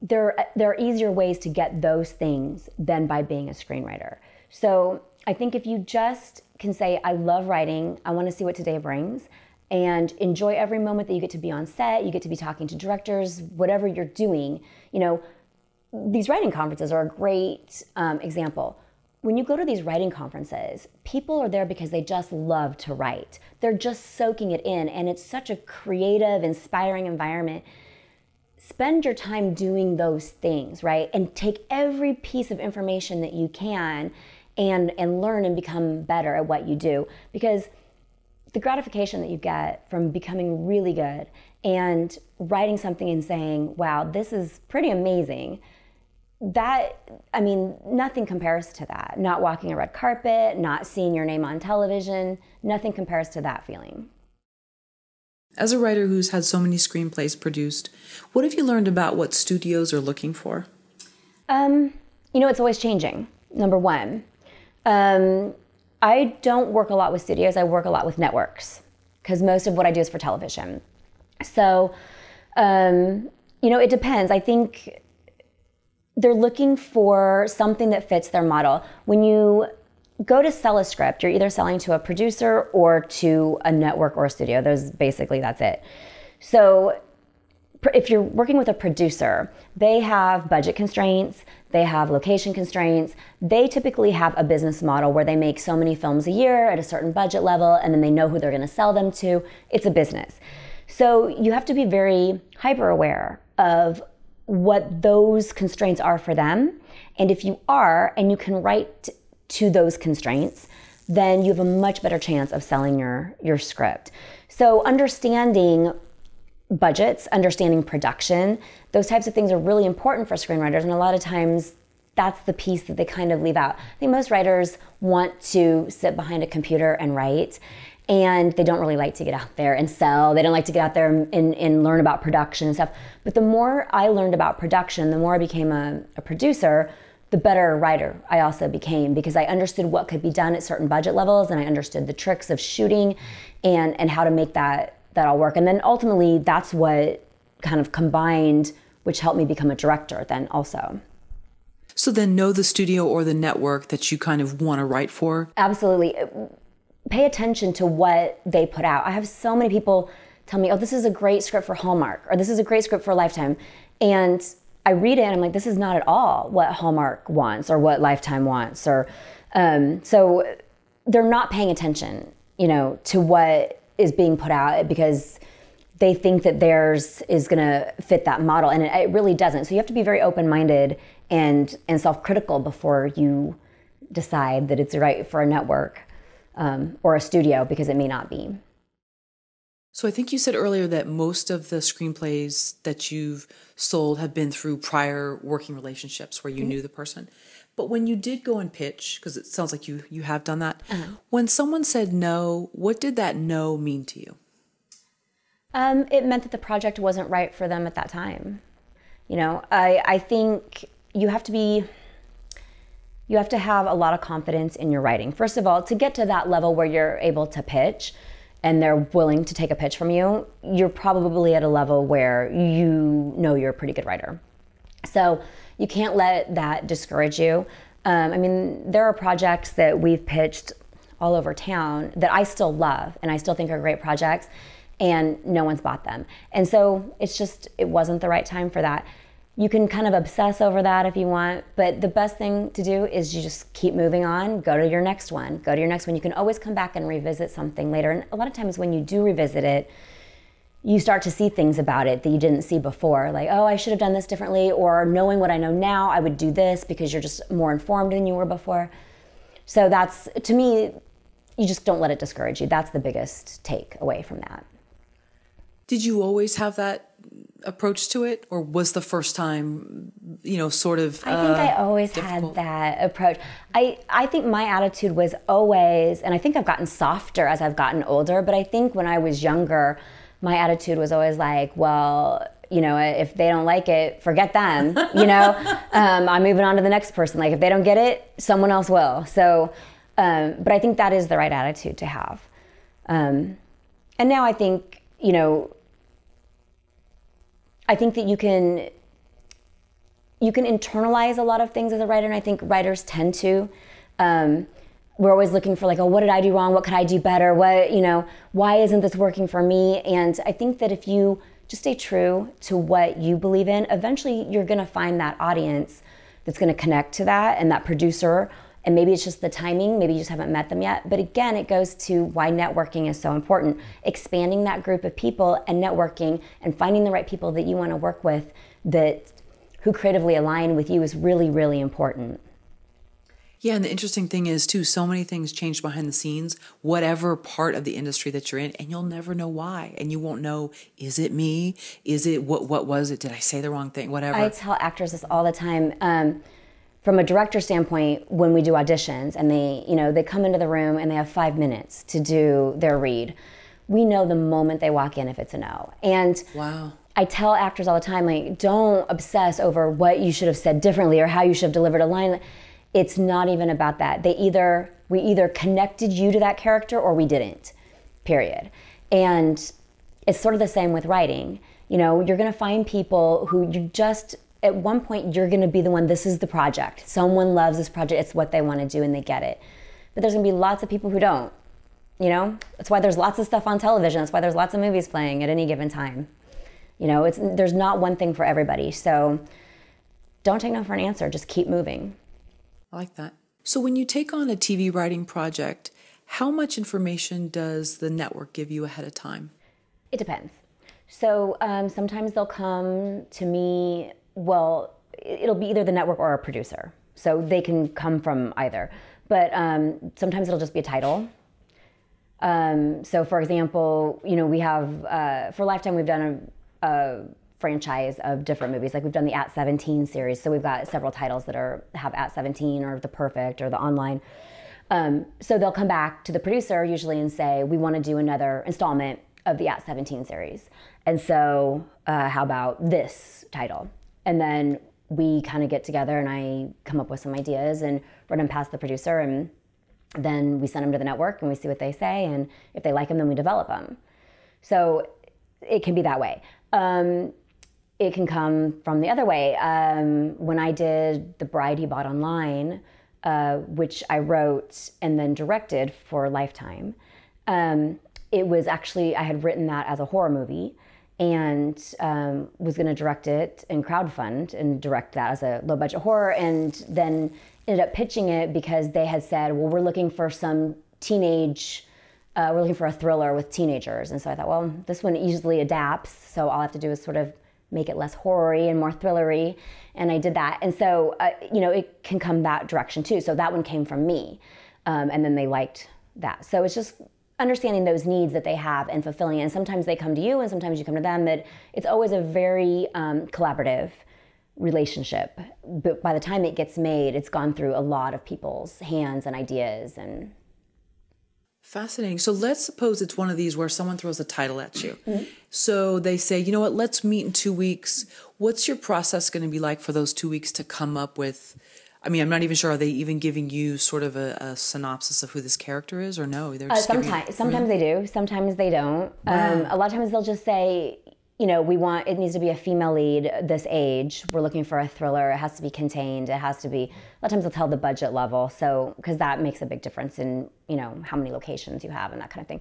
S2: there, there are easier ways to get those things than by being a screenwriter. So I think if you just can say, I love writing, I want to see what today brings, and enjoy every moment that you get to be on set, you get to be talking to directors, whatever you're doing, you know, these writing conferences are a great um, example when you go to these writing conferences, people are there because they just love to write. They're just soaking it in, and it's such a creative, inspiring environment. Spend your time doing those things, right? And take every piece of information that you can and, and learn and become better at what you do. Because the gratification that you get from becoming really good and writing something and saying, wow, this is pretty amazing that i mean nothing compares to that. Not walking a red carpet not seeing your name on television nothing compares to that feeling.
S1: As a writer who's had so many screenplays produced what have you learned about what studios are looking for?
S2: Um, you know it's always changing number one. Um, i don't work a lot with studios i work a lot with networks because most of what i do is for television so um, you know it depends i think they're looking for something that fits their model. When you go to sell a script, you're either selling to a producer or to a network or a studio. There's basically that's it. So if you're working with a producer, they have budget constraints, they have location constraints. They typically have a business model where they make so many films a year at a certain budget level and then they know who they're going to sell them to. It's a business. So you have to be very hyper aware of what those constraints are for them. And if you are, and you can write to those constraints, then you have a much better chance of selling your, your script. So, understanding budgets, understanding production, those types of things are really important for screenwriters. And a lot of times, that's the piece that they kind of leave out. I think most writers want to sit behind a computer and write and they don't really like to get out there and sell. They don't like to get out there and, and, learn about production and stuff. But the more I learned about production, the more I became a, a producer, the better writer I also became because I understood what could be done at certain budget levels and I understood the tricks of shooting and, and how to make that, that all work. And then ultimately, that's what kind of combined, which helped me become a director then also.
S1: So then know the studio or the network that you kind of want to write for?
S2: Absolutely pay attention to what they put out. I have so many people tell me, oh, this is a great script for Hallmark, or this is a great script for Lifetime. And I read it and I'm like, this is not at all what Hallmark wants or what Lifetime wants. Or um, so they're not paying attention, you know, to what is being put out because they think that theirs is going to fit that model, and it, it really doesn't. So you have to be very open-minded and and self-critical before you decide that it's right for a network um, or a studio because it may not be.
S1: So I think you said earlier that most of the screenplays that you've sold have been through prior working relationships where you mm-hmm. knew the person. But when you did go and pitch, because it sounds like you you have done that, uh-huh. when someone said no, what did that no mean to you?
S2: Um, it meant that the project wasn't right for them at that time. You know, I I think you have to be you have to have a lot of confidence in your writing. First of all, to get to that level where you're able to pitch and they're willing to take a pitch from you, you're probably at a level where you know you're a pretty good writer. So you can't let that discourage you. Um, I mean, there are projects that we've pitched all over town that I still love and I still think are great projects, and no one's bought them. And so it's just, it wasn't the right time for that. you can kind of obsess over that if you want, but the best thing to do is you just keep moving on, go to your next one, go to your next one. You can always come back and revisit something later. And a lot of times when you do revisit it, you start to see things about it that you didn't see before. Like, oh, I should have done this differently, or knowing what I know now, I would do this because you're just more informed than you were before. So that's, to me, you just don't let it discourage you. That's the biggest take away from that.
S1: Did you always have that approach to it, or was the first time, you know, sort of?
S2: I think I
S1: uh,
S2: always
S1: difficult?
S2: had that approach. I I think my attitude was always, and I think I've gotten softer as I've gotten older. But I think when I was younger, my attitude was always like, well. You know, if they don't like it, forget them. You know, um, I'm moving on to the next person. Like, if they don't get it, someone else will. So, um, but I think that is the right attitude to have. Um, and now I think, you know, I think that you can you can internalize a lot of things as a writer, and I think writers tend to. Um, we're always looking for like, oh, what did I do wrong? What could I do better? What you know, why isn't this working for me? And I think that if you just stay true to what you believe in, eventually you're going to find that audience that's going to connect to that and that producer. And maybe it's just the timing, maybe you just haven't met them yet. But again, it goes to why networking is so important. Expanding that group of people and networking and finding the right people that you want to work with that who creatively align with you is really, really important.
S1: Yeah, and the interesting thing is too, so many things change behind the scenes, whatever part of the industry that you're in, and you'll never know why. And you won't know, is it me? Is it what what was it? Did I say the wrong thing? Whatever.
S2: I tell actors this all the time. Um, from a director standpoint, when we do auditions and they, you know, they come into the room and they have five minutes to do their read, we know the moment they walk in if it's a no. And
S1: wow.
S2: I tell actors all the time, like, don't obsess over what you should have said differently or how you should have delivered a line. It's not even about that. They either we either connected you to that character or we didn't. Period. And it's sort of the same with writing. You know, you're going to find people who you just at one point you're going to be the one this is the project. Someone loves this project. It's what they want to do and they get it. But there's going to be lots of people who don't. You know? That's why there's lots of stuff on television. That's why there's lots of movies playing at any given time. You know, it's there's not one thing for everybody. So don't take no for an answer. Just keep moving.
S1: I like that. So when you take on a TV writing project, how much information does the network give you ahead of time?
S2: It depends. So um, sometimes they'll come to me. Well, it'll be either the network or a producer. So they can come from either. But um, sometimes it'll just be a title. Um, so, for example, you know, we have uh, for Lifetime we've done a, a, franchise of different movies. Like we've done the At 17 series, so we've got several titles that are have At 17 or The Perfect or the online. Um, so they'll come back to the producer usually and say, "We want to do another installment of the At 17 series, and so uh, how about this title?" And then we kind of get together and I come up with some ideas and run them past the producer and then we send them to the network and we see what they say and if they like them then we develop them so it can be that way um, it can come from the other way. Um, when i did the bride he bought online uh, which i wrote and then directed for lifetime um, it was actually i had written that as a horror movie and um, was going to direct it and crowdfund and direct that as a low budget horror and then ended up pitching it because they had said well we're looking for some teenage uh, we're looking for a thriller with teenagers. And so i thought well this one easily adapts so all i have to do is sort of make it less horror-y and more thrillery and i did that and so uh, you know it can come that direction too so that one came from me um, and then they liked that so it's just understanding those needs that they have and fulfilling it. And sometimes they come to you and sometimes you come to them. But it's always a very um, collaborative relationship. But by the time it gets made, it's gone through a lot of people's hands and ideas and
S1: Fascinating. So let's suppose it's one of these where someone throws a title at you. Mm-hmm. So they say, you know what, let's meet in two weeks. What's your process going to be like for those two weeks to come up with? I mean, I'm not even sure. Are they even giving you sort of a, a synopsis of who this character is, or no?
S2: They're just uh, sometimes, you, sometimes they do. Sometimes they don't. Wow. Um, a lot of times they'll just say, you know, we want it needs to be a female lead this age. We're looking for a thriller. It has to be contained. It has to be. A lot of times they'll tell the budget level, so because that makes a big difference in you know how many locations you have and that kind of thing.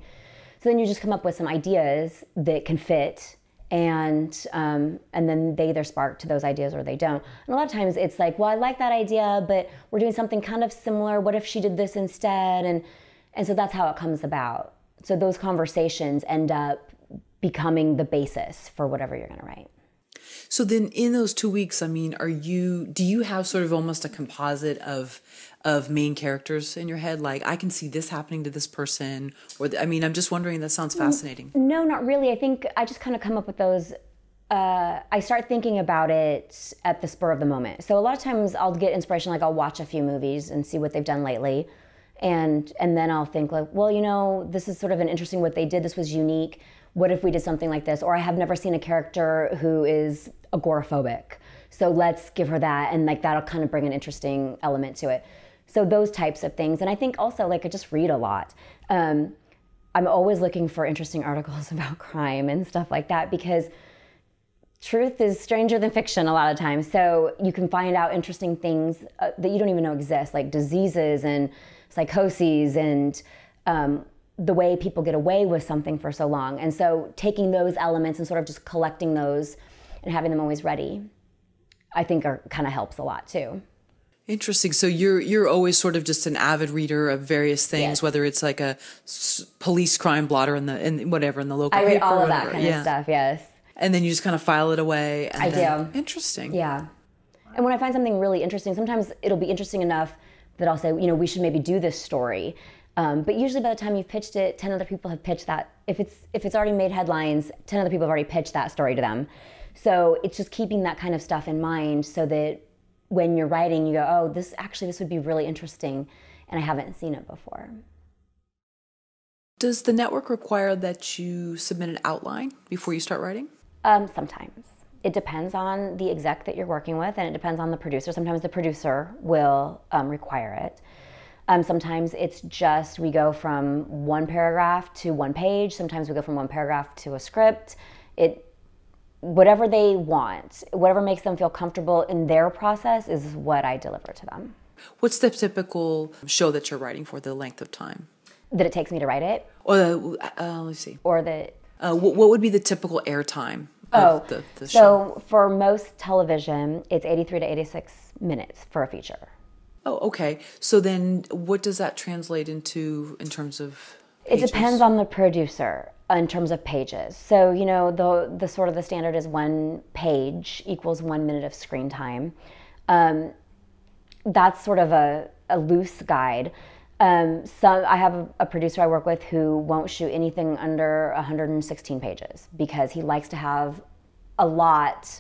S2: So then you just come up with some ideas that can fit and um, and then they either spark to those ideas or they don't. And a lot of times it's like, well, I like that idea, but we're doing something kind of similar. What if she did this instead? And and so that's how it comes about. So those conversations end up becoming the basis for whatever you're going to write.
S1: So then in those 2 weeks, I mean, are you do you have sort of almost a composite of of main characters in your head like I can see this happening to this person or I mean, I'm just wondering that sounds fascinating.
S2: No, not really. I think I just kind of come up with those uh, I start thinking about it at the spur of the moment. So a lot of times I'll get inspiration, like I'll watch a few movies and see what they've done lately, and and then I'll think like, well, you know, this is sort of an interesting what they did. This was unique. What if we did something like this? Or I have never seen a character who is agoraphobic, so let's give her that, and like that'll kind of bring an interesting element to it. So those types of things, and I think also like I just read a lot. Um, I'm always looking for interesting articles about crime and stuff like that because truth is stranger than fiction a lot of times. So you can find out interesting things uh, that you don't even know exist, like diseases and psychoses and um, the way people get away with something for so long. And so taking those elements and sort of just collecting those and having them always ready, I think are kind of helps a lot too.
S1: Interesting. So you're you're always sort of just an avid reader of various things,
S2: Yes.
S1: whether it's like a s- police crime blotter in the in whatever in the local
S2: I read
S1: paper,
S2: all of that kind
S1: yeah.
S2: of stuff, yes.
S1: And then you just kind of file it away. And
S2: I
S1: then,
S2: do.
S1: Interesting.
S2: Yeah. And when I find something really interesting, sometimes it'll be interesting enough that I'll say, you know, we should maybe do this story. Um, but usually by the time you've pitched it, 10 other people have pitched that. If it's, if it's already made headlines, 10 other people have already pitched that story to them. So it's just keeping that kind of stuff in mind so that when you're writing, you go, oh, this actually, this would be really interesting. And I haven't seen it before.
S1: Does the network require that you submit an outline before you start writing?
S2: Um, sometimes. It depends on the exec that you're working with, and it depends on the producer. Sometimes the producer will um, require it. Um, sometimes it's just we go from one paragraph to one page. Sometimes we go from one paragraph to a script. It, whatever they want, whatever makes them feel comfortable in their process is what I deliver to them.
S1: What's the typical show that you're writing for? The length of time,
S2: That it takes me to write it,
S1: or the, uh, let's see,
S2: or the
S1: uh, what, what would be the typical airtime
S2: Oh,
S1: of the, the show?
S2: so for most television, it's 83 to 86 minutes for a feature.
S1: Oh, okay. So then, what does that translate into in terms of?
S2: It depends on the producer in terms of pages. So you know the the sort of the standard is one page equals one minute of screen time. Um, that's sort of a, a loose guide. Um, some I have a, a producer I work with who won't shoot anything under 116 pages because he likes to have a lot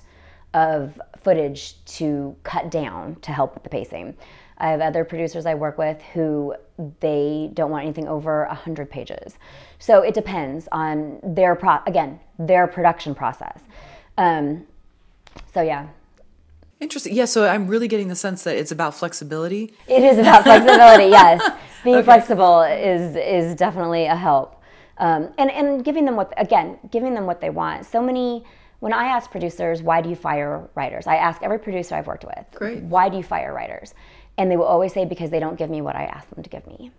S2: of footage to cut down to help with the pacing. I have other producers I work with who they don't want anything over 100 pages. So it depends on their pro again, their production process. Um, so yeah,
S1: Interesting. Yeah. So I'm really getting the sense that it's about flexibility.
S2: it is about flexibility. yes, being flexible is is definitely a help, um, and and giving them what again, giving them what they want. So many. When I ask producers, why do you fire writers? I ask every producer I've worked with,
S1: Great.
S2: why do you fire writers? And they will always say because they don't give me what I ask them to give me.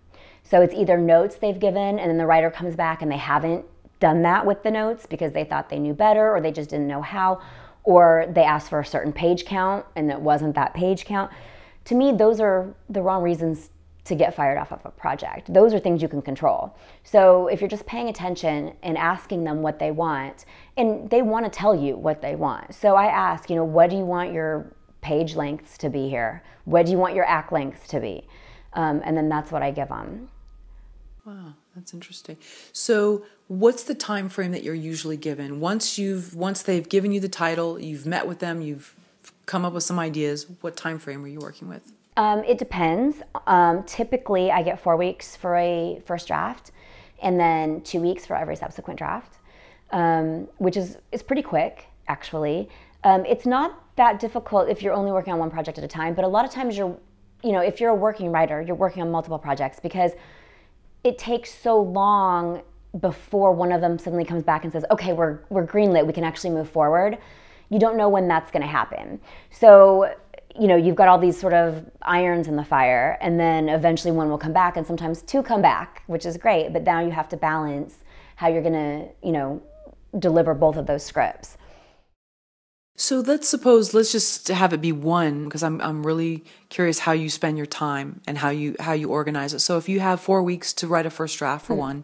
S2: So it's either notes they've given, and then the writer comes back and they haven't done that with the notes because they thought they knew better or they just didn't know how, or they asked for a certain page count and it wasn't that page count. To me, those are the wrong reasons to get fired off of a project. Those are things you can control. So if you're just paying attention and asking them what they want, and they want to tell you what they want. So I ask, you know, what do you want your page lengths to be here? What do you want your act lengths to be? Um, and then that's what I give them.
S1: Wow, that's interesting. So, what's the time frame that you're usually given? Once you've once they've given you the title, you've met with them, you've come up with some ideas. What time frame are you working with?
S2: Um, it depends. Um, typically, I get four weeks for a first draft, and then two weeks for every subsequent draft, um, which is is pretty quick actually. Um, it's not that difficult if you're only working on one project at a time, but a lot of times you're, you know, if you're a working writer, you're working on multiple projects because it takes so long before one of them suddenly comes back and says, "Okay, we're we're greenlit. We can actually move forward." You don't know when that's going to happen. So, you know, you've got all these sort of irons in the fire, and then eventually one will come back, and sometimes two come back, which is great. But now you have to balance how you're going to, you know, deliver both of those scripts.
S1: So let's suppose let's just have it be one because I'm I'm really curious how you spend your time and how you how you organize it. So if you have 4 weeks to write a first draft for mm-hmm. one,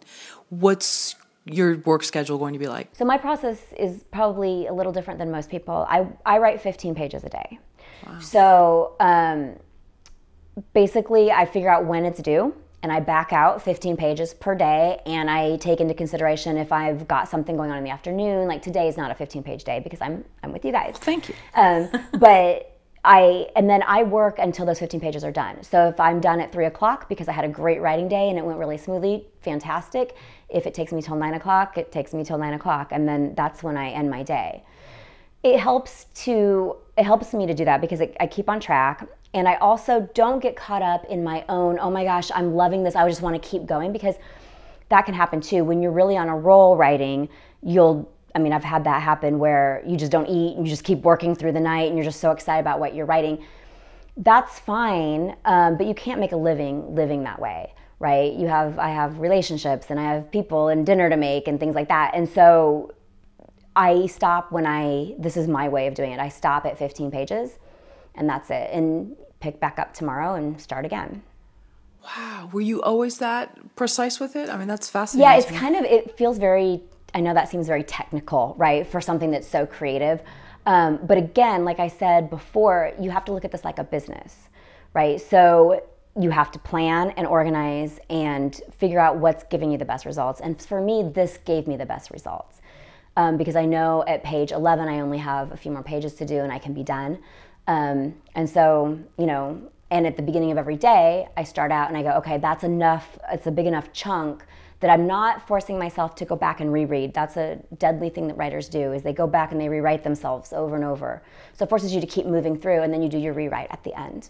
S1: what's your work schedule going to be like?
S2: So my process is probably a little different than most people. I I write 15 pages a day. Wow. So um, basically I figure out when it's due and I back out 15 pages per day and I take into consideration if I've got something going on in the afternoon. Like today is not a 15 page day because I'm I'm with you guys.
S1: Thank you.
S2: Um, but I and then I work until those 15 pages are done. So if I'm done at three o'clock because I had a great writing day and it went really smoothly, fantastic. If it takes me till nine o'clock, it takes me till nine o'clock, and then that's when I end my day. It helps to it helps me to do that because it, I keep on track. And I also don't get caught up in my own, oh my gosh, I'm loving this. I just want to keep going because that can happen too. When you're really on a roll writing, you'll, I mean, I've had that happen where you just don't eat and you just keep working through the night and you're just so excited about what you're writing. That's fine, um, but you can't make a living living that way, right? You have, I have relationships and I have people and dinner to make and things like that. And so I stop when I, this is my way of doing it. I stop at 15 pages and that's it. And pick back up tomorrow and start again.
S1: Wow. Were you always that precise with it? I mean, that's fascinating.
S2: Yeah, it's kind of, it feels very, I know that seems very technical, right, for something that's so creative. Um, but again, like I said before, you have to look at this like a business, right? So you have to plan and organize and figure out what's giving you the best results. And for me, this gave me the best results um, because I know at page 11, I only have a few more pages to do and I can be done. Um, and so, you know, and at the beginning of every day, I start out and I go, okay, that's enough. It's a big enough chunk that I'm not forcing myself to go back and reread. That's a deadly thing that writers do is they go back and they rewrite themselves over and over. So it forces you to keep moving through and then you do your rewrite at the end.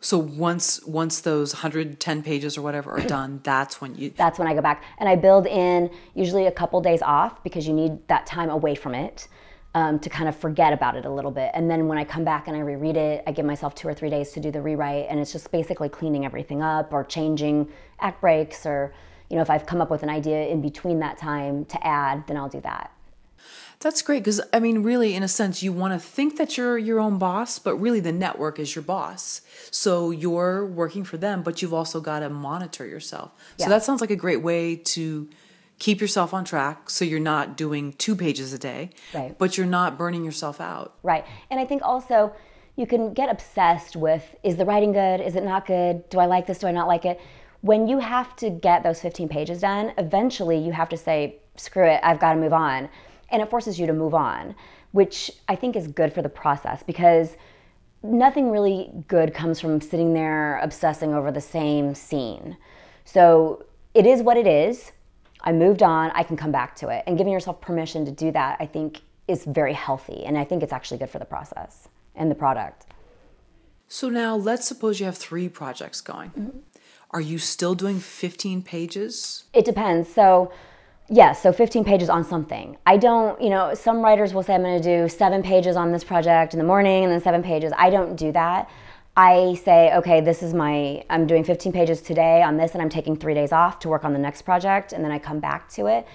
S1: So once once those 110 pages or whatever are done, that's when you
S2: That's when I go back and I build in usually a couple days off because you need that time away from it um, to kind of forget about it a little bit. And then when I come back and I reread it, I give myself two or three days to do the rewrite, and it's just basically cleaning everything up or changing act breaks, or you know, if I've come up with an idea in between that time to add, then I'll do that.
S1: That's great because I mean, really, in a sense, you want to think that you're your own boss, but really, the network is your boss. So you're working for them, but you've also got to monitor yourself. So that sounds like a great way to keep yourself on track so you're not doing two pages a day, right. but you're not burning yourself out.
S2: Right. And I think also you can get obsessed with is the writing good? Is it not good? Do I like this? Do I not like it? When you have to get those 15 pages done, eventually you have to say, screw it, I've got to move on. And it forces you to move on, which I think is good for the process because nothing really good comes from sitting there obsessing over the same scene. So it is what it is I moved on, I can come back to it. And giving yourself permission to do that, I think, is very healthy. And I think it's actually good for the process and the product.
S1: So now let's suppose you have three projects going. Mm-hmm. Are you still doing 15 pages?
S2: It depends. So, yes, so 15 pages on something. I don't, you know, some writers will say I'm going to do seven pages on this project in the morning and then seven pages. I don't do that. I say, okay, this is my, I'm doing 15 pages today on this, and I'm taking three days off to work on the next project, and then I come back to it.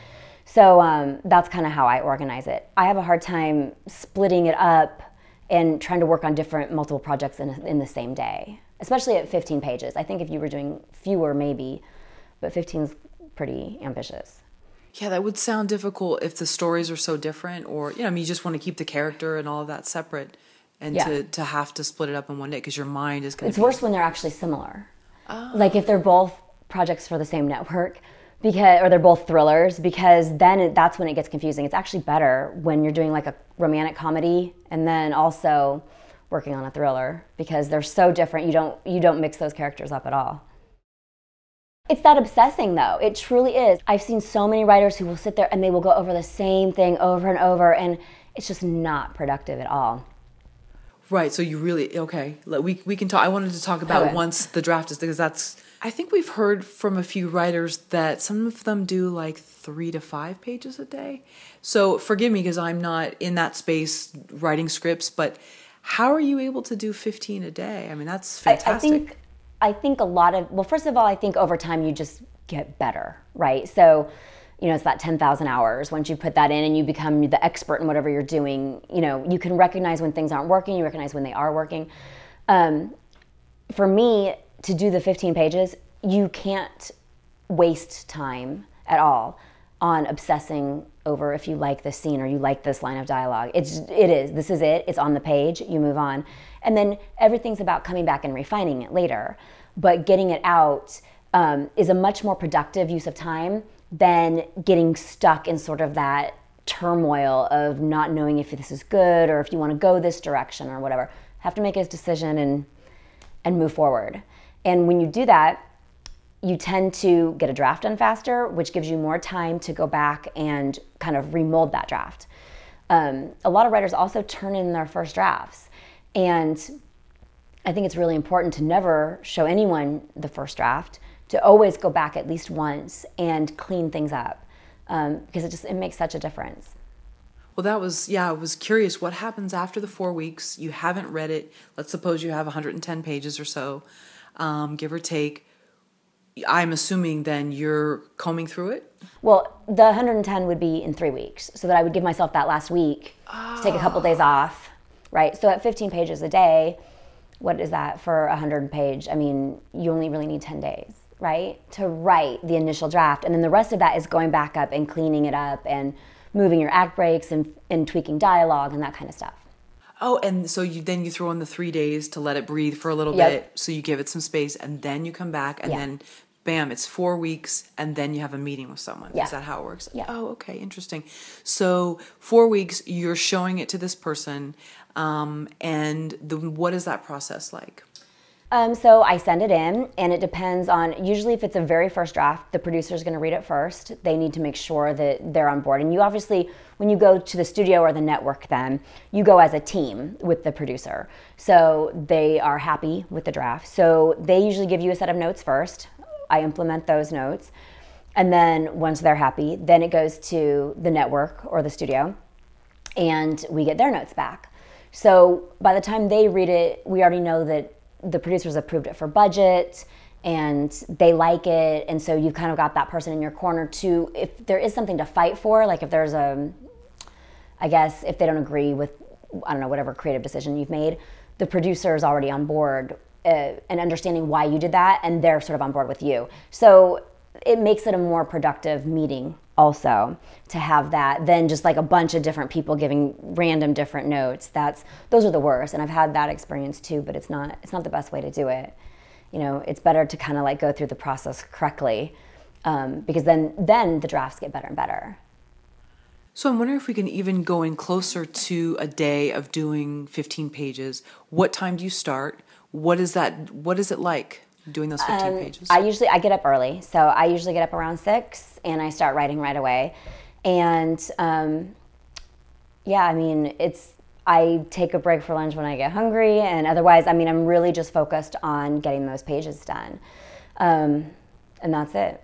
S2: So um, that's kind of how I organize it. I have a hard time splitting it up and trying to work on different multiple projects in, in the same day, especially at 15 pages. I think if you were doing fewer, maybe, but 15 is pretty ambitious.
S1: Yeah, that would sound difficult if the stories are so different, or you know, I mean, you just want to keep the character and all of that separate and yeah. to to have to split it up in one day because your mind is going
S2: to. It's be... worse when they're actually similar. Oh. Like if they're both projects for the same network, because or they're both thrillers because then it, that's when it gets confusing. It's actually better when you're doing like a romantic comedy and then also working on a thriller because they're so different. You don't you don't mix those characters up at all. It's that obsessing though. It truly is. I've seen so many writers who will sit there and they will go over the same thing over and over and it's just not productive at all.
S1: Right. So you really okay? We we can talk. I wanted to talk about okay. once the draft is because that's. I think we've heard from a few writers that some of them do like three to five pages a day. So forgive me because I'm not in that space writing scripts. But how are you able to do 15 a day? I mean, that's fantastic. I, I
S2: think I think a lot of well, first of all, I think over time you just get better, right? So you know, it's that 10,000 hours. Once you put that in and you become the expert in whatever you're doing, you know, you can recognize when things aren't working, you recognize when they are working. Um, for me, to do the 15 pages, you can't waste time at all on obsessing over if you like this scene or you like this line of dialogue. It's it is. This is it. It's on the page. You move on. And then everything's about coming back and refining it later. But getting it out um, is a much more productive use of time than getting stuck in sort of that turmoil of not knowing if this is good or if you want to go this direction or whatever. Have to make a decision and and move forward. And when you do that, you tend to get a draft done faster, which gives you more time to go back and kind of remold that draft. Um, a lot of writers also turn in their first drafts. And I think it's really important to never show anyone the first draft to always go back at least once and clean things up um, because it just it makes such a difference.
S1: Well, that was yeah. I was curious what happens after the four weeks. You haven't read it. Let's suppose you have 110 pages or so, um, give or take. I'm assuming then you're combing through it.
S2: Well, the 110 would be in three weeks, so that I would give myself that last week to take a couple days off, right? So at 15 pages a day, what is that for a 100 page? I mean, you only really need 10 days right, to write the initial draft. And then the rest of that is going back up and cleaning it up and moving your act breaks and, and tweaking dialogue and that kind of stuff.
S1: Oh, and so you then you throw in the three days to let it breathe for a little
S2: Yep.
S1: bit, so you give it some space, and then you come back, and
S2: Yeah.
S1: then bam, it's four weeks, and then you have a meeting with someone.
S2: Yeah.
S1: Is that how it works?
S2: Yeah.
S1: Oh, okay, interesting. So four weeks, you're showing it to this person, um, and the, what is that process like?
S2: Um, so I send it in, and it depends on. Usually, if it's a very first draft, the producer is going to read it first. They need to make sure that they're on board. And you obviously, when you go to the studio or the network, then you go as a team with the producer. So they are happy with the draft. So they usually give you a set of notes first. I implement those notes, and then once they're happy, then it goes to the network or the studio and we get their notes back. So by the time they read it, we already know that the producers approved it for budget and they like it. And so you've kind of got that person in your corner to, if there is something to fight for, like if there's a, I guess, if they don't agree with, I don't know, whatever creative decision you've made, the producer is already on board uh, and understanding why you did that, and they're sort of on board with you. So it makes it a more productive meeting also to have that than just like a bunch of different people giving random different notes that's those are the worst and i've had that experience too but it's not it's not the best way to do it you know it's better to kind of like go through the process correctly um, because then then the drafts get better and better
S1: So I'm wondering if we can even go in closer to a day of doing 15 pages. What time do you start? What is that? What is it like doing those 15 pages?
S2: Um, I usually I get up early, so I usually get up around six and I start writing right away. And um, yeah, I mean it's I take a break for lunch when I get hungry, and otherwise, I mean I'm really just focused on getting those pages done, um, and that's it.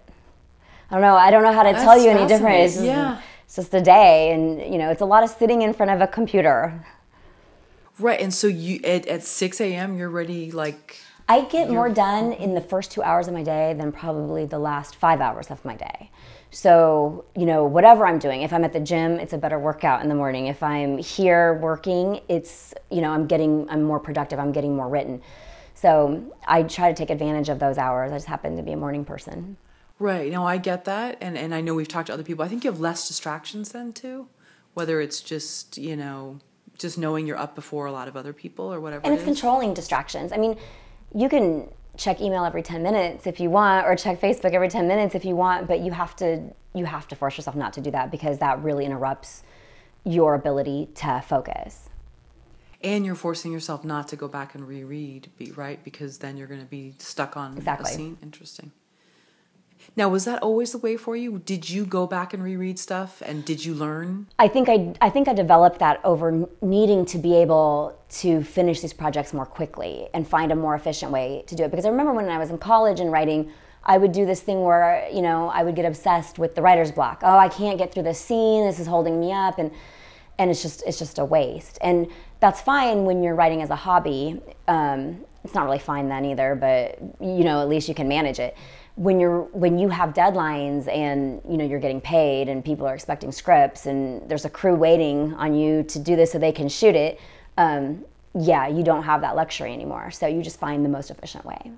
S2: I don't know. I don't know how to tell you any different. It's just.
S1: Yeah.
S2: it's just a day, and you know, it's a lot of sitting in front of a computer.
S1: right, and so you at, at 6 a.m. you're ready like
S2: I get more done in the first two hours of my day than probably the last five hours of my day. So, you know, whatever I'm doing, if I'm at the gym, it's a better workout in the morning. If I'm here working, it's, you know, I'm getting, I'm more productive, I'm getting more written. So I try to take advantage of those hours. I just happen to be a morning person.
S1: Right. No, I get that. And and I know we've talked to other people. I think you have less distractions then too. Whether it's just, you know, just knowing you're up before a lot of other people or whatever.
S2: And
S1: it
S2: it's
S1: is.
S2: controlling distractions. I mean, you can check email every 10 minutes if you want or check Facebook every 10 minutes if you want, but you have to you have to force yourself not to do that because that really interrupts your ability to focus.
S1: And you're forcing yourself not to go back and reread, be right? Because then you're gonna be stuck on
S2: Exactly.
S1: a scene. Interesting. Now, was that always the way for you? Did you go back and reread stuff and did you learn?
S2: I think I, I think I developed that over needing to be able to finish these projects more quickly and find a more efficient way to do it. Because I remember when I was in college and writing, I would do this thing where you know I would get obsessed with the writer's block. Oh, I can't get through this scene. This is holding me up, and and it's just it's just a waste. And that's fine when you're writing as a hobby. Um, it's not really fine then either, but you know, at least you can manage it. When you're when you have deadlines and you know you're getting paid and people are expecting scripts and there's a crew waiting on you to do this so they can shoot it, um, yeah, you don't have that luxury anymore. So you just find the most efficient way.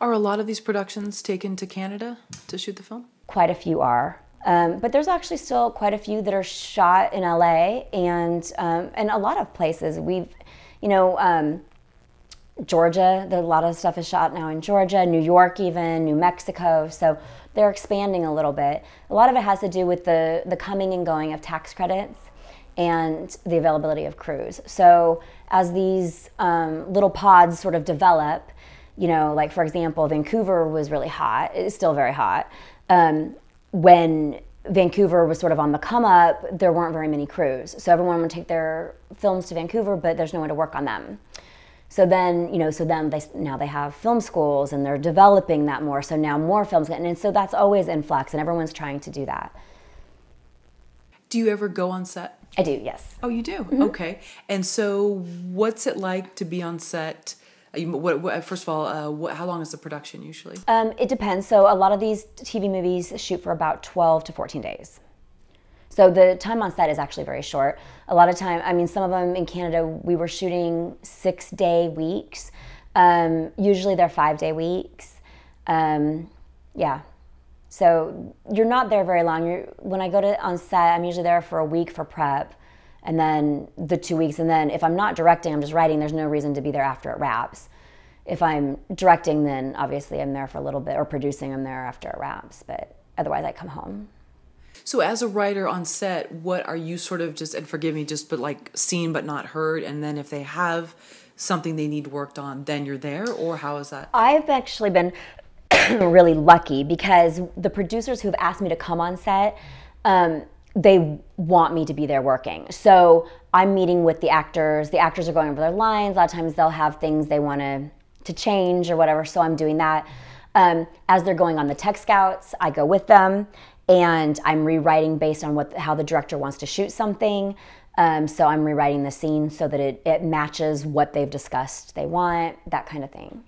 S1: Are a lot of these productions taken to Canada to shoot the film?
S2: Quite a few are. Um, but there's actually still quite a few that are shot in LA and um, and a lot of places. We've, you know, Georgia. a lot of stuff is shot now in Georgia, New York, even New Mexico. So they're expanding a little bit. A lot of it has to do with the the coming and going of tax credits and the availability of crews. So as these um, little pods sort of develop, you know, like for example, Vancouver was really hot. It's still very hot. Um, when Vancouver was sort of on the come up, there weren't very many crews. So everyone would take their films to Vancouver, but there's no one to work on them. So then, you know, so then they now they have film schools and they're developing that more. So now more films, and so that's always in flux, and everyone's trying to do that.
S1: Do you ever go on set?
S2: I do, yes.
S1: Oh, you do. Mm-hmm. Okay. And so, what's it like to be on set? What, what, first of all, uh, what, how long is the production usually?
S2: Um, it depends. So a lot of these TV movies shoot for about 12 to 14 days. So the time on set is actually very short. A lot of time, I mean, some of them in Canada, we were shooting six day weeks. Um, usually they're five day weeks. Um, yeah. So you're not there very long. You're, when I go to on set, I'm usually there for a week for prep and then the two weeks and then if i'm not directing i'm just writing there's no reason to be there after it wraps if i'm directing then obviously i'm there for a little bit or producing i'm there after it wraps but otherwise i come home
S1: so as a writer on set what are you sort of just and forgive me just but like seen but not heard and then if they have something they need worked on then you're there or how is that
S2: i've actually been really lucky because the producers who've asked me to come on set um, they want me to be there working. So I'm meeting with the actors. The actors are going over their lines. A lot of times they'll have things they want to to change or whatever. So I'm doing that. Um, as they're going on the tech scouts, I go with them and I'm rewriting based on what how the director wants to shoot something. Um, so I'm rewriting the scene so that it, it matches what they've discussed they want, that kind of thing.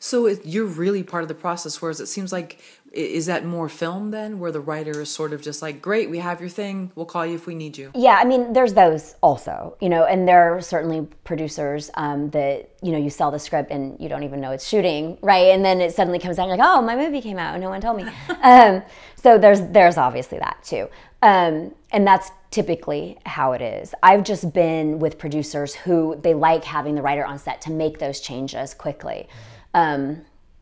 S1: So it, you're really part of the process, whereas it seems like is that more film then, where the writer is sort of just like, "Great, we have your thing. We'll call you if we need you."
S2: Yeah, I mean, there's those also, you know, and there are certainly producers um, that you know you sell the script and you don't even know it's shooting, right? And then it suddenly comes out, like, "Oh, my movie came out, and no one told me." um, so there's there's obviously that too, um, and that's typically how it is. I've just been with producers who they like having the writer on set to make those changes quickly.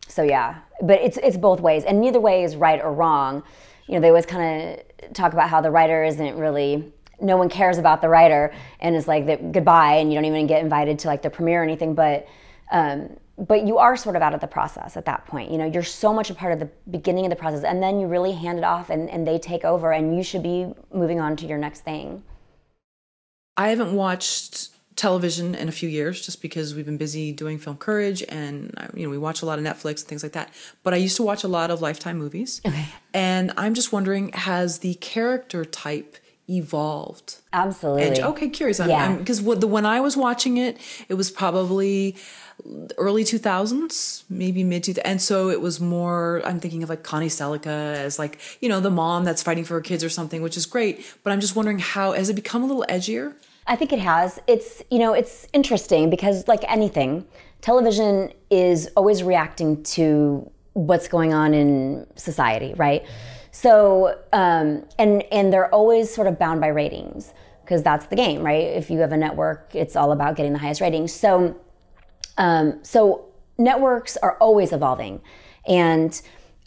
S2: So yeah, but it's it's both ways, and neither way is right or wrong. You know, they always kind of talk about how the writer isn't really no one cares about the writer and it's like goodbye and you don't even get invited to like the premiere or anything but um, but you are sort of out of the process at that point. You know you're so much a part of the beginning of the process and then you really hand it off and, and they take over and you should be moving on to your next thing.
S1: I haven't watched television in a few years just because we've been busy doing film courage and uh, you know we watch a lot of netflix and things like that. But i used to watch a lot of lifetime movies. Okay. and i'm just wondering has the character type evolved?
S2: Absolutely.
S1: And, okay curious yeah. Because the when i was watching it it was probably early 2000s maybe mid 2000s and so it was more i'm thinking of like connie sellecca as like you know the mom that's fighting for her kids or something which is great. But i'm just wondering how has it become a little edgier
S2: I think it has. It's, you know, it's interesting because like anything, television is always reacting to what's going on in society, right? So, um, and and they're always sort of bound by ratings because that's the game, right? If you have a network, it's all about getting the highest ratings. So, um, so networks are always evolving, and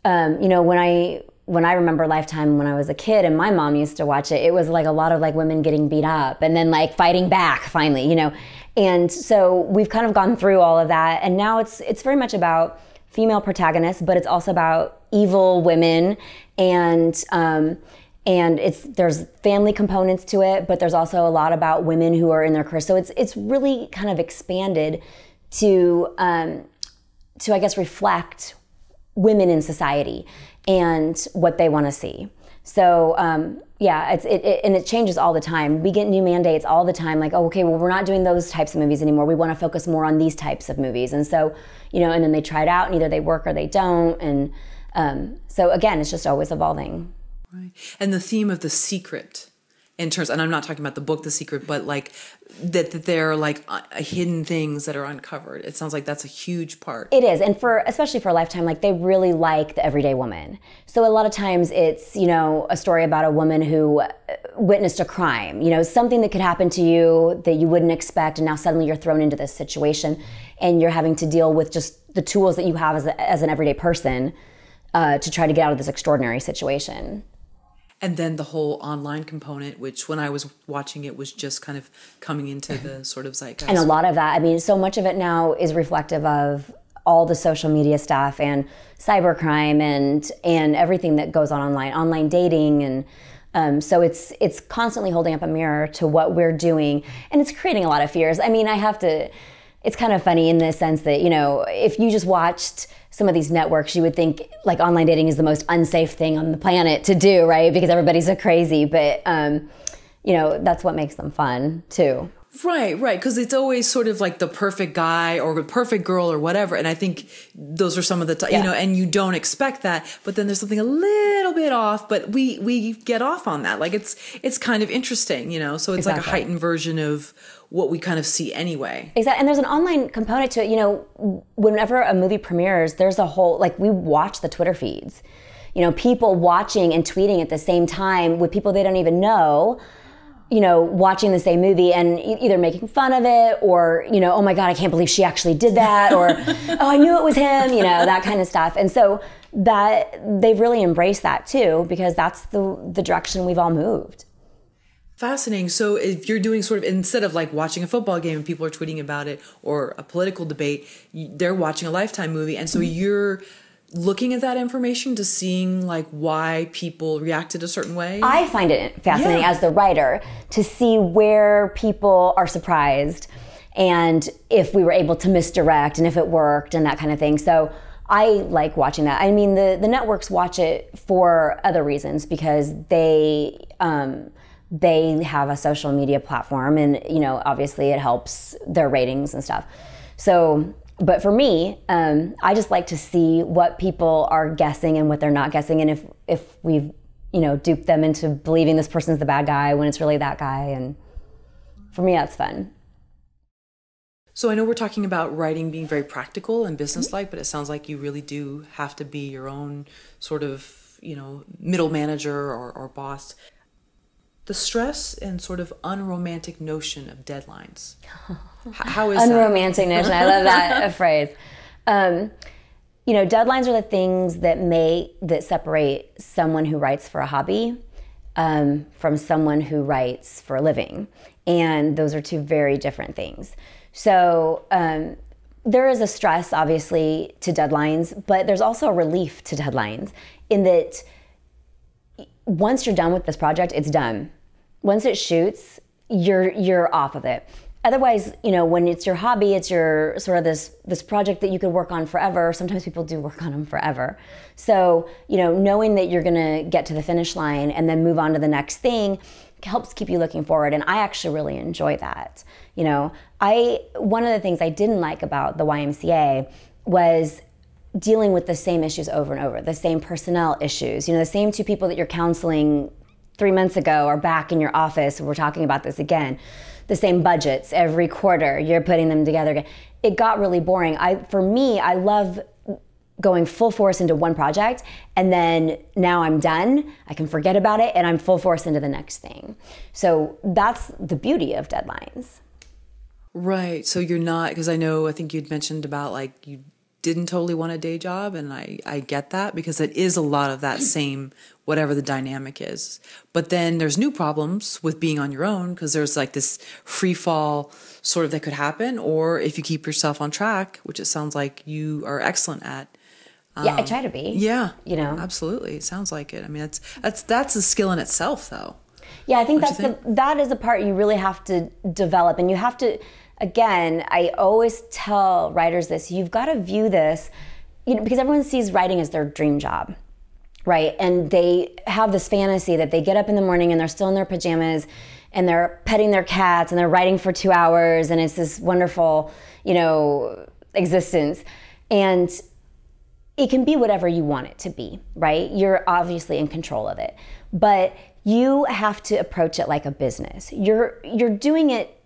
S2: um, you know when I when I remember Lifetime when I was a kid and my mom used to watch it, it was like a lot of like women getting beat up and then like fighting back finally, you know. And so we've kind of gone through all of that and now it's it's very much about female protagonists, but it's also about evil women and um, and it's there's family components to it, but there's also a lot about women who are in their career. So it's it's really kind of expanded to um, to I guess reflect women in society and what they want to see. So um, yeah, it's it, it, and it changes all the time. We get new mandates all the time. Like, oh, okay, well, we're not doing those types of movies anymore. We want to focus more on these types of movies. And so, you know, and then they try it out, and either they work or they don't. And um, so again, it's just always evolving.
S1: Right. And the theme of the secret in terms and i'm not talking about the book the secret but like that, that there are like uh, hidden things that are uncovered. It sounds like that's a huge part.
S2: It is and for especially for a lifetime like they really like the everyday woman. So a lot of times it's you know a story about a woman who uh, witnessed a crime you know something that could happen to you that you wouldn't expect and now suddenly you're thrown into this situation and you're having to deal with just the tools that you have as, a, as an everyday person uh, to try to get out of this extraordinary situation
S1: and then the whole online component which when i was watching it was just kind of coming into the sort of zeitgeist.
S2: And a lot of that i mean so much of it now is reflective of all the social media stuff and cybercrime and and everything that goes on online online dating and um, so it's it's constantly holding up a mirror to what we're doing. And it's creating a lot of fears. I mean i have to it's kind of funny in the sense that you know if you just watched some of these networks, you would think like online dating is the most unsafe thing on the planet to do, right? Because everybody's so crazy. But, um, you know, that's what makes them fun too.
S1: Right, right. Because it's always sort of like the perfect guy or the perfect girl or whatever. And I think those are some of the, t- yeah. you know, and you don't expect that. But then there's something a little bit off, but we, we get off on that. Like it's, it's kind of interesting, you know? So it's exactly. like a heightened version of what we kind of see anyway.
S2: Exactly. And there's an online component to it. You know, whenever a movie premieres, there's a whole, like, we watch the Twitter feeds. You know, people watching and tweeting at the same time with people they don't even know, you know, watching the same movie and either making fun of it or, you know, oh my God, I can't believe she actually did that or, oh, I knew it was him, you know, that kind of stuff. And so that they've really embraced that too because that's the, the direction we've all moved.
S1: Fascinating. So if you're doing sort of instead of like watching a football game and people are tweeting about it or a political debate, they're watching a lifetime movie and so mm-hmm. you're looking at that information to seeing like why people reacted a certain way.
S2: I find it fascinating yeah. as the writer to see where people are surprised and if we were able to misdirect and if it worked and that kind of thing. So I like watching that. I mean, the, the networks watch it for other reasons because they um, they have a social media platform and you know obviously it helps their ratings and stuff. So but for me um, i just like to see what people are guessing and what they're not guessing. And if if we've you know duped them into believing this person's the bad guy when it's really that guy. And for me that's fun.
S1: So I know we're talking about writing being very practical and businesslike, but it sounds like you really do have to be your own sort of, you know, middle manager or, or boss the stress and sort of unromantic notion of deadlines. How is
S2: unromantic notion? I love that phrase. Um, you know, deadlines are the things that make that separate someone who writes for a hobby um, from someone who writes for a living, and those are two very different things. So. Um, there is a stress, obviously, to deadlines, but there's also a relief to deadlines in that once you're done with this project, it's done once it shoots, you're you're off of it. Otherwise, you know, when it's your hobby, it's your sort of this this project that you could work on forever. Sometimes people do work on them forever. So, you know, knowing that you're going to get to the finish line and then move on to the next thing helps keep you looking forward and I actually really enjoy that. You know, I one of the things I didn't like about the YMCA was dealing with the same issues over and over, the same personnel issues. You know, the same two people that you're counseling three months ago are back in your office. We're talking about this again. The same budgets every quarter. You're putting them together again. It got really boring. I, for me, I love going full force into one project and then now I'm done. I can forget about it and I'm full force into the next thing. So that's the beauty of deadlines.
S1: Right. So you're not because I know I think you'd mentioned about like you didn't totally want a day job and I, I get that because it is a lot of that same whatever the dynamic is. But then there's new problems with being on your own because there's like this free fall sort of that could happen or if you keep yourself on track which it sounds like you are excellent at
S2: um, yeah i try to be
S1: yeah
S2: you know?
S1: absolutely it sounds like it. I mean that's that's that's a skill in itself though.
S2: Yeah i think Don't that's think? the that is a part you really have to develop and you have to again, I always tell writers this you've got to view this, you know, because everyone sees writing as their dream job. right? And they have this fantasy that they get up in the morning and they're still in their pajamas and they're petting their cats and they're writing for two hours and it's this wonderful, you know, existence. And it can be whatever you want it to be, right? You're obviously in control of it. But you have to approach it like a business. You're you're doing it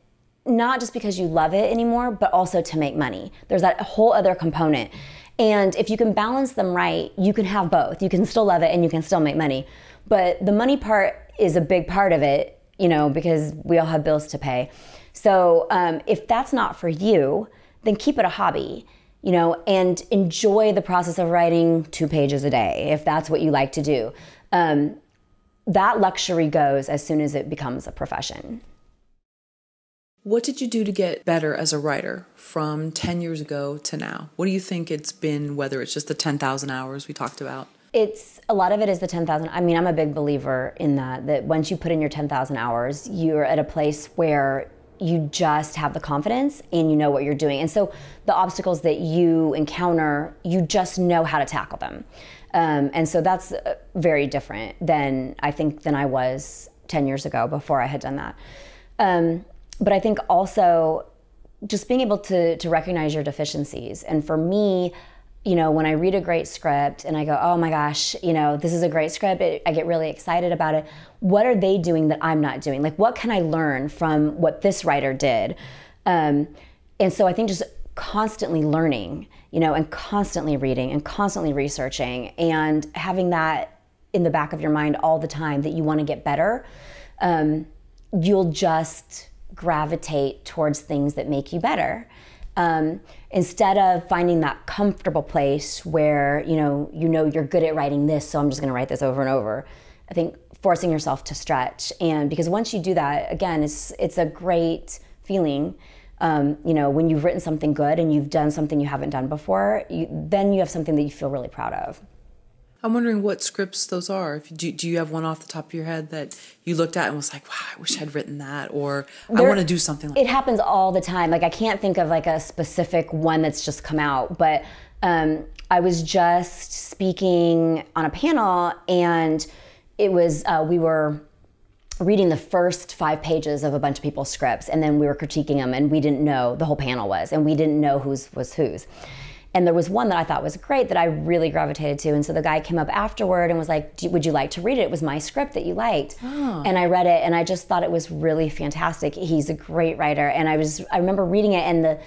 S2: not just because you love it anymore, but also to make money. There's that whole other component. And if you can balance them right, you can have both. You can still love it and you can still make money. But the money part is a big part of it, you know, because we all have bills to pay. So um, if that's not for you, then keep it a hobby, you know, and enjoy the process of writing two pages a day if that's what you like to do. Um, that luxury goes as soon as it becomes a profession.
S1: What did you do to get better as a writer from 10 years ago to now? What do you think it's been, whether it's just the 10,000 hours we talked about?
S2: It's a lot of it is the 10,000. I mean, I'm a big believer in that, that once you put in your 10,000 hours, you're at a place where you just have the confidence and you know what you're doing. And so the obstacles that you encounter, you just know how to tackle them. Um, and so that's uh, very different than I think than I was 10 years ago before I had done that. Um, but I think also just being able to to recognize your deficiencies. And for me, you know, when I read a great script and I go, oh my gosh, you know, this is a great script, it, I get really excited about it. What are they doing that I'm not doing? Like, what can I learn from what this writer did? Um, and so I think just constantly learning, you know, and constantly reading and constantly researching and having that in the back of your mind all the time that you want to get better, um, you'll just gravitate towards things that make you better. Um, instead of finding that comfortable place where you know you know you're good at writing this, so I'm just going to write this over and over. I think forcing yourself to stretch, and because once you do that, again, it's it's a great feeling. Um, you know, when you've written something good and you've done something you haven't done before, you, then you have something that you feel really proud of.
S1: I'm wondering what scripts those are. If do, do you have one off the top of your head that you looked at and was like, "Wow, I wish I'd written that," or there, "I want to do something." like
S2: It happens all the time. Like I can't think of like a specific one that's just come out, but um, I was just speaking on a panel, and it was uh, we were reading the first five pages of a bunch of people's scripts, and then we were critiquing them, and we didn't know the whole panel was, and we didn't know whose was whose. And there was one that I thought was great that I really gravitated to. And so the guy came up afterward and was like, Would you like to read it? It was my script that you liked. Oh. And I read it and I just thought it was really fantastic. He's a great writer. And I was, I remember reading it and the,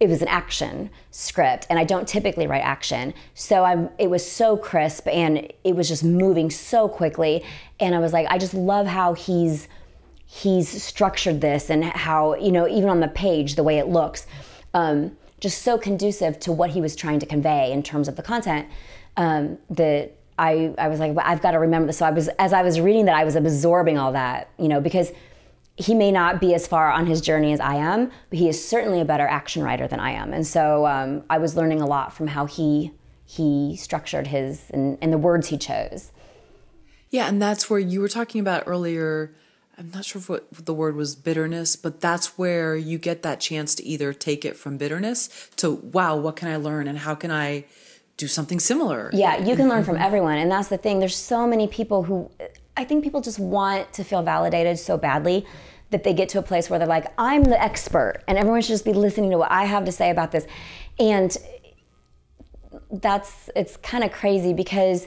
S2: it was an action script and i don't typically write action so i'm it was so crisp and it was just moving so quickly and i was like i just love how he's he's structured this and how you know even on the page the way it looks um, just so conducive to what he was trying to convey in terms of the content um, that I, I was like, well, I've got to remember this. So I was, as I was reading that, I was absorbing all that, you know, because he may not be as far on his journey as I am, but he is certainly a better action writer than I am. And so um, I was learning a lot from how he he structured his and, and the words he chose.
S1: Yeah, and that's where you were talking about earlier I'm not sure what the word was bitterness, but that's where you get that chance to either take it from bitterness to, wow, what can I learn and how can I do something similar?
S2: Yeah, you can learn from mm-hmm. everyone. And that's the thing. There's so many people who, I think people just want to feel validated so badly that they get to a place where they're like, I'm the expert and everyone should just be listening to what I have to say about this. And that's, it's kind of crazy because,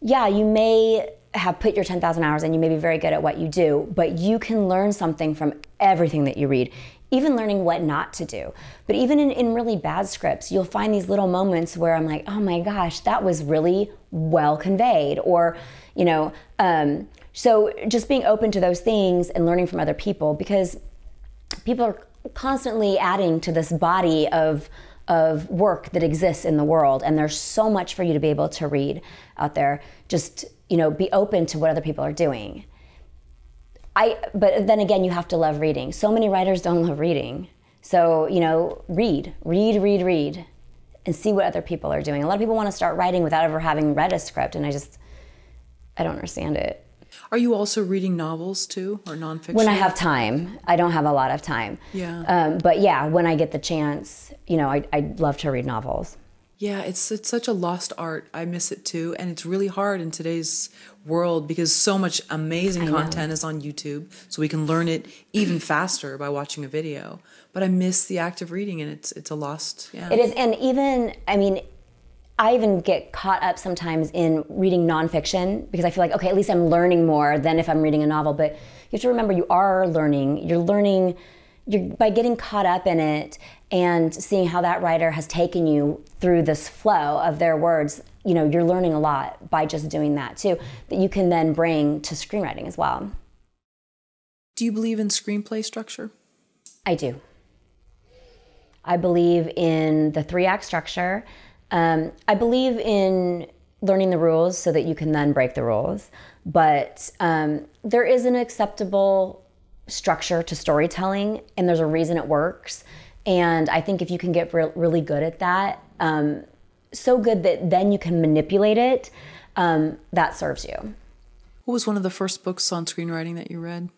S2: yeah, you may have put your 10,000 hours and you may be very good at what you do, but you can learn something from everything that you read, even learning what not to do. But even in, in really bad scripts, you'll find these little moments where I'm like, oh my gosh, that was really well conveyed. Or, you know, um, so just being open to those things and learning from other people because people are constantly adding to this body of of work that exists in the world and there's so much for you to be able to read out there. Just you know be open to what other people are doing. I but then again you have to love reading. So many writers don't love reading. So you know read read read read and see what other people are doing. A lot of people want to start writing without ever having read a script and i just i don't understand it
S1: are you also reading novels too, or nonfiction?
S2: When I have time, I don't have a lot of time.
S1: Yeah.
S2: Um, but yeah, when I get the chance, you know, I, I love to read novels.
S1: Yeah, it's it's such a lost art. I miss it too, and it's really hard in today's world because so much amazing content is on YouTube, so we can learn it even faster by watching a video. But I miss the act of reading, and it's it's a lost. Yeah,
S2: It is, and even I mean, I even get caught up sometimes in reading nonfiction because I feel like okay, at least I'm learning more than if I'm reading a novel. But you have to remember, you are learning. You're learning. You're by getting caught up in it and seeing how that writer has taken you through this flow of their words. You know, you're learning a lot by just doing that too. That you can then bring to screenwriting as well.
S1: Do you believe in screenplay structure?
S2: I do. I believe in the three act structure. Um, I believe in learning the rules so that you can then break the rules. But um, there is an acceptable structure to storytelling, and there's a reason it works. And I think if you can get re- really good at that, um, so good that then you can manipulate it, um, that serves you.
S1: What was one of the first books on screenwriting that you read?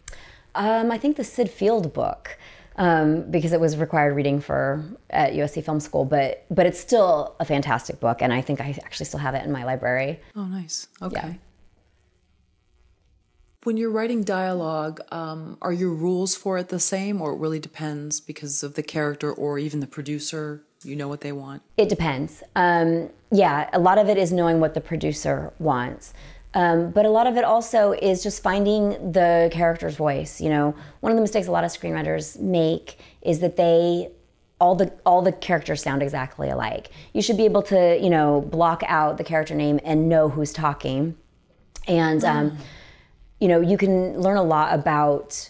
S2: Um, I think the Sid Field book, um, because it was required reading for at USC Film School, but but it's still a fantastic book, and I think I actually still have it in my library.
S1: Oh, nice. Okay.
S2: Yeah.
S1: When you're writing dialogue, um, are your rules for it the same, or it really depends because of the character or even the producer? You know what they want.
S2: It depends. Um, yeah, a lot of it is knowing what the producer wants. Um, but a lot of it also is just finding the character's voice. You know, one of the mistakes a lot of screenwriters make is that they all the all the characters sound exactly alike. You should be able to you know block out the character name and know who's talking, and um, you know you can learn a lot about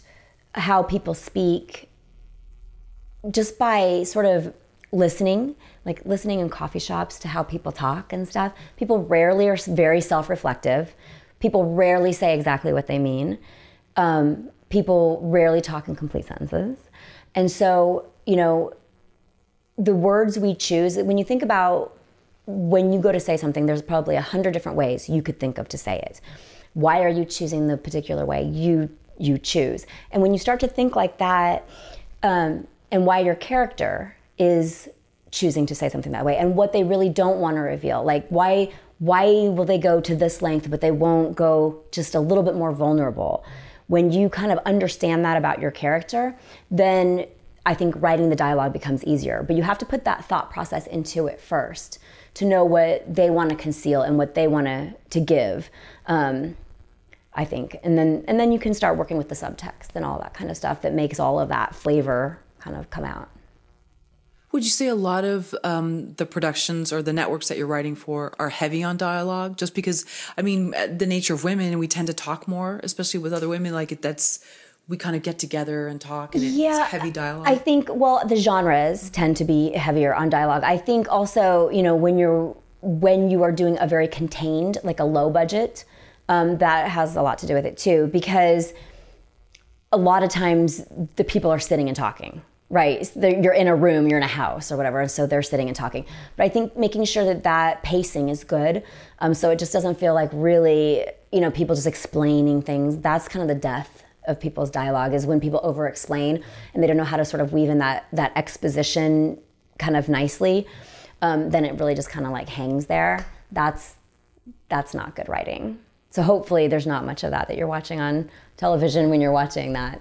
S2: how people speak just by sort of listening, like listening in coffee shops to how people talk and stuff. People rarely are very self reflective. People rarely say exactly what they mean. Um, people rarely talk in complete sentences. And so, you know, the words we choose, when you think about when you go to say something, there's probably a hundred different ways you could think of to say it. Why are you choosing the particular way you you choose? And when you start to think like that, um, and why your character is choosing to say something that way, and what they really don't want to reveal, like why why will they go to this length but they won't go just a little bit more vulnerable? When you kind of understand that about your character, then I think writing the dialogue becomes easier. But you have to put that thought process into it first to know what they want to conceal and what they want to, to give. Um, I think, and then and then you can start working with the subtext and all that kind of stuff that makes all of that flavor kind of come out.
S1: Would you say a lot of um, the productions or the networks that you're writing for are heavy on dialogue? Just because, I mean, uh, the nature of women, we tend to talk more, especially with other women. Like that's we kind of get together and talk, and
S2: Yeah,
S1: it's heavy dialogue.
S2: I think well the genres tend to be heavier on dialogue. I think also you know when you're when you are doing a very contained like a low budget, um, that has a lot to do with it too because a lot of times the people are sitting and talking right you're in a room you're in a house or whatever and so they're sitting and talking. But i think making sure that that pacing is good um, so it just doesn't feel like really you know people just explaining things. That's kind of the death of people's dialogue is when people over explain and they don't know how to sort of weave in that that exposition kind of nicely um, then it really just kind of like hangs there. That's that's not good writing. So hopefully there's not much of that that you're watching on television when you're watching that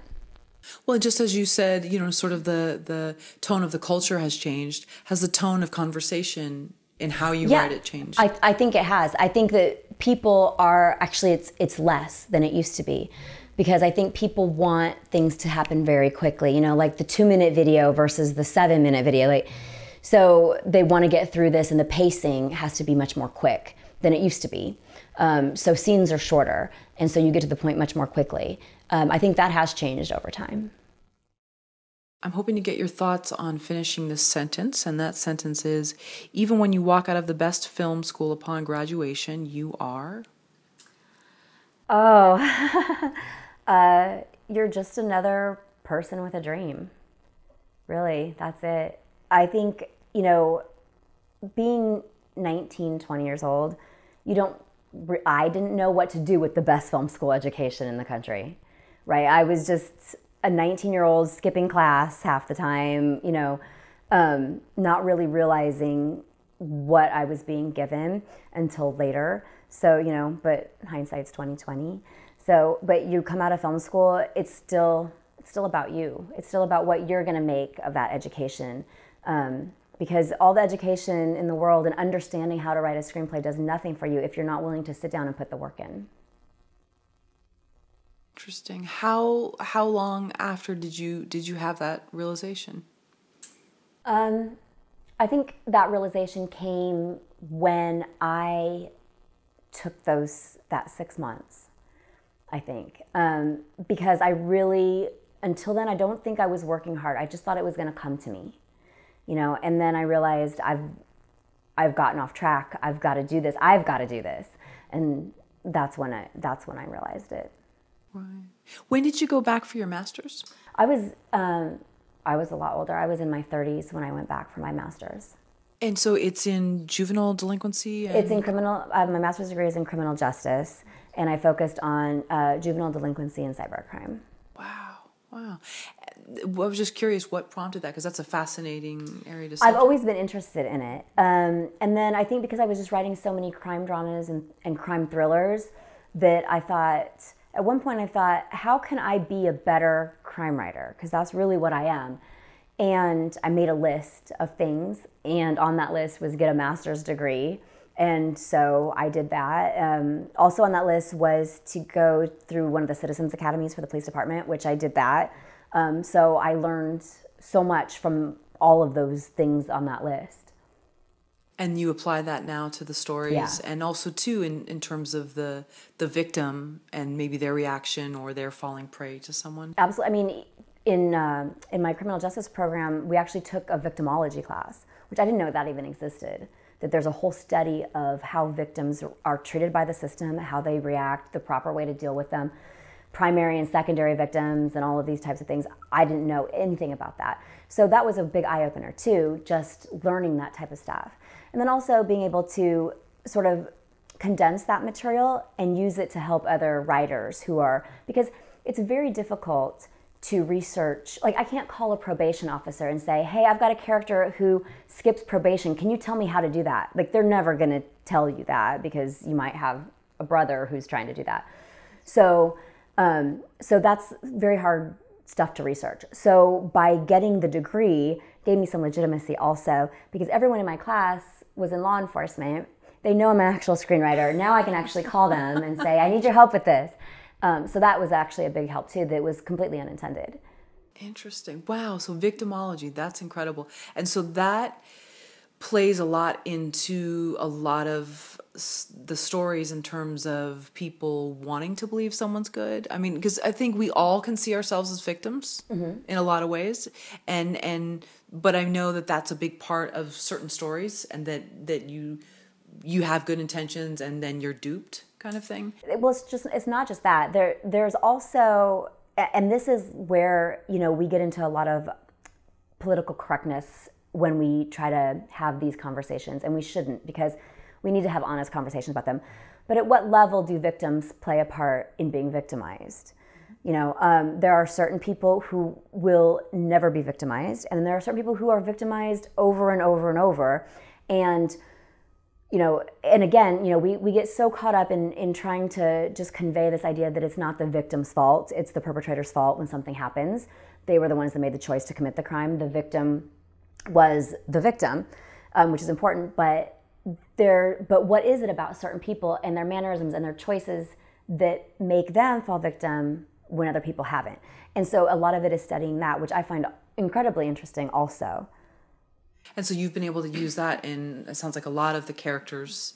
S1: Well, just as you said, you know, sort of the the tone of the culture has changed. Has the tone of conversation in how you write it changed?
S2: I, I think it has. I think that people are actually it's it's less than it used to be. Because I think people want things to happen very quickly, you know, like the two minute video versus the seven minute video. Like so they want to get through this and the pacing has to be much more quick than it used to be. Um, so scenes are shorter and so you get to the point much more quickly. Um, I think that has changed over time.
S1: I'm hoping to get your thoughts on finishing this sentence, and that sentence is even when you walk out of the best film school upon graduation, you are.
S2: Oh, uh, you're just another person with a dream. Really, that's it. I think, you know, being 19, 20 years old, you don't, I didn't know what to do with the best film school education in the country, right? I was just a 19 year old skipping class half the time, you know, um, not really realizing what I was being given until later. So, you know, but hindsight's 2020. So, but you come out of film school, it's still it's still about you. It's still about what you're going to make of that education. Um, because all the education in the world and understanding how to write a screenplay does nothing for you if you're not willing to sit down and put the work in.
S1: Interesting. How how long after did you did you have that realization?
S2: Um, I think that realization came when I took those that six months. I think um, because I really until then I don't think I was working hard. I just thought it was going to come to me, you know. And then I realized I've I've gotten off track. I've got to do this. I've got to do this, and that's when I that's when I realized it.
S1: Right. When did you go back for your master's?
S2: I was um, I was a lot older. I was in my 30s when I went back for my master's.
S1: And so it's in juvenile delinquency. And...
S2: It's in criminal. Uh, my master's degree is in criminal justice, and I focused on uh, juvenile delinquency and cybercrime.
S1: Wow, wow. I was just curious what prompted that because that's a fascinating area to.
S2: Study. I've always been interested in it, um, and then I think because I was just writing so many crime dramas and, and crime thrillers, that I thought at one point I thought, how can I be a better crime writer? Because that's really what I am. And I made a list of things, and on that list was get a master's degree. And so I did that. Um, also on that list was to go through one of the citizens academies for the police department, which I did that. Um, so I learned so much from all of those things on that list
S1: and you apply that now to the stories yeah. and also too in, in terms of the the victim and maybe their reaction or their falling prey to someone.
S2: Absolutely i mean in uh, in my criminal justice program we actually took a victimology class which i didn't know that even existed that there's a whole study of how victims are treated by the system how they react the proper way to deal with them primary and secondary victims and all of these types of things. I didn't know anything about that. So that was a big eye-opener too just learning that type of stuff and then also being able to sort of condense that material and use it to help other writers who are, because it's very difficult to research. Like, I can't call a probation officer and say, hey, I've got a character who skips probation. Can you tell me how to do that? Like, they're never going to tell you that because you might have a brother who's trying to do that. So, um, so that's very hard stuff to research. So by getting the degree gave me some legitimacy also because everyone in my class was in law enforcement. They know I'm an actual screenwriter. Now I can actually call them and say, I need your help with this. Um, so that was actually a big help too, that was completely unintended.
S1: Interesting. Wow. So victimology, that's incredible. And so that plays a lot into a lot of the stories in terms of people wanting to believe someone's good. I mean, because I think we all can see ourselves as victims mm-hmm. in a lot of ways, and and but I know that that's a big part of certain stories, and that that you you have good intentions and then you're duped, kind of thing.
S2: Well, it's just it's not just that. There there's also, and this is where you know we get into a lot of political correctness when we try to have these conversations, and we shouldn't because we need to have honest conversations about them. But at what level do victims play a part in being victimized? You know, um, there are certain people who will never be victimized, and there are certain people who are victimized over and over and over. And you know, and again, you know, we, we get so caught up in, in trying to just convey this idea that it's not the victim's fault, it's the perpetrator's fault when something happens. They were the ones that made the choice to commit the crime. The victim was the victim, um, which is important, but there but what is it about certain people and their mannerisms and their choices that make them fall victim when other people haven't. And so a lot of it is studying that which i find incredibly interesting also.
S1: And so you've been able to use that in it sounds like a lot of the characters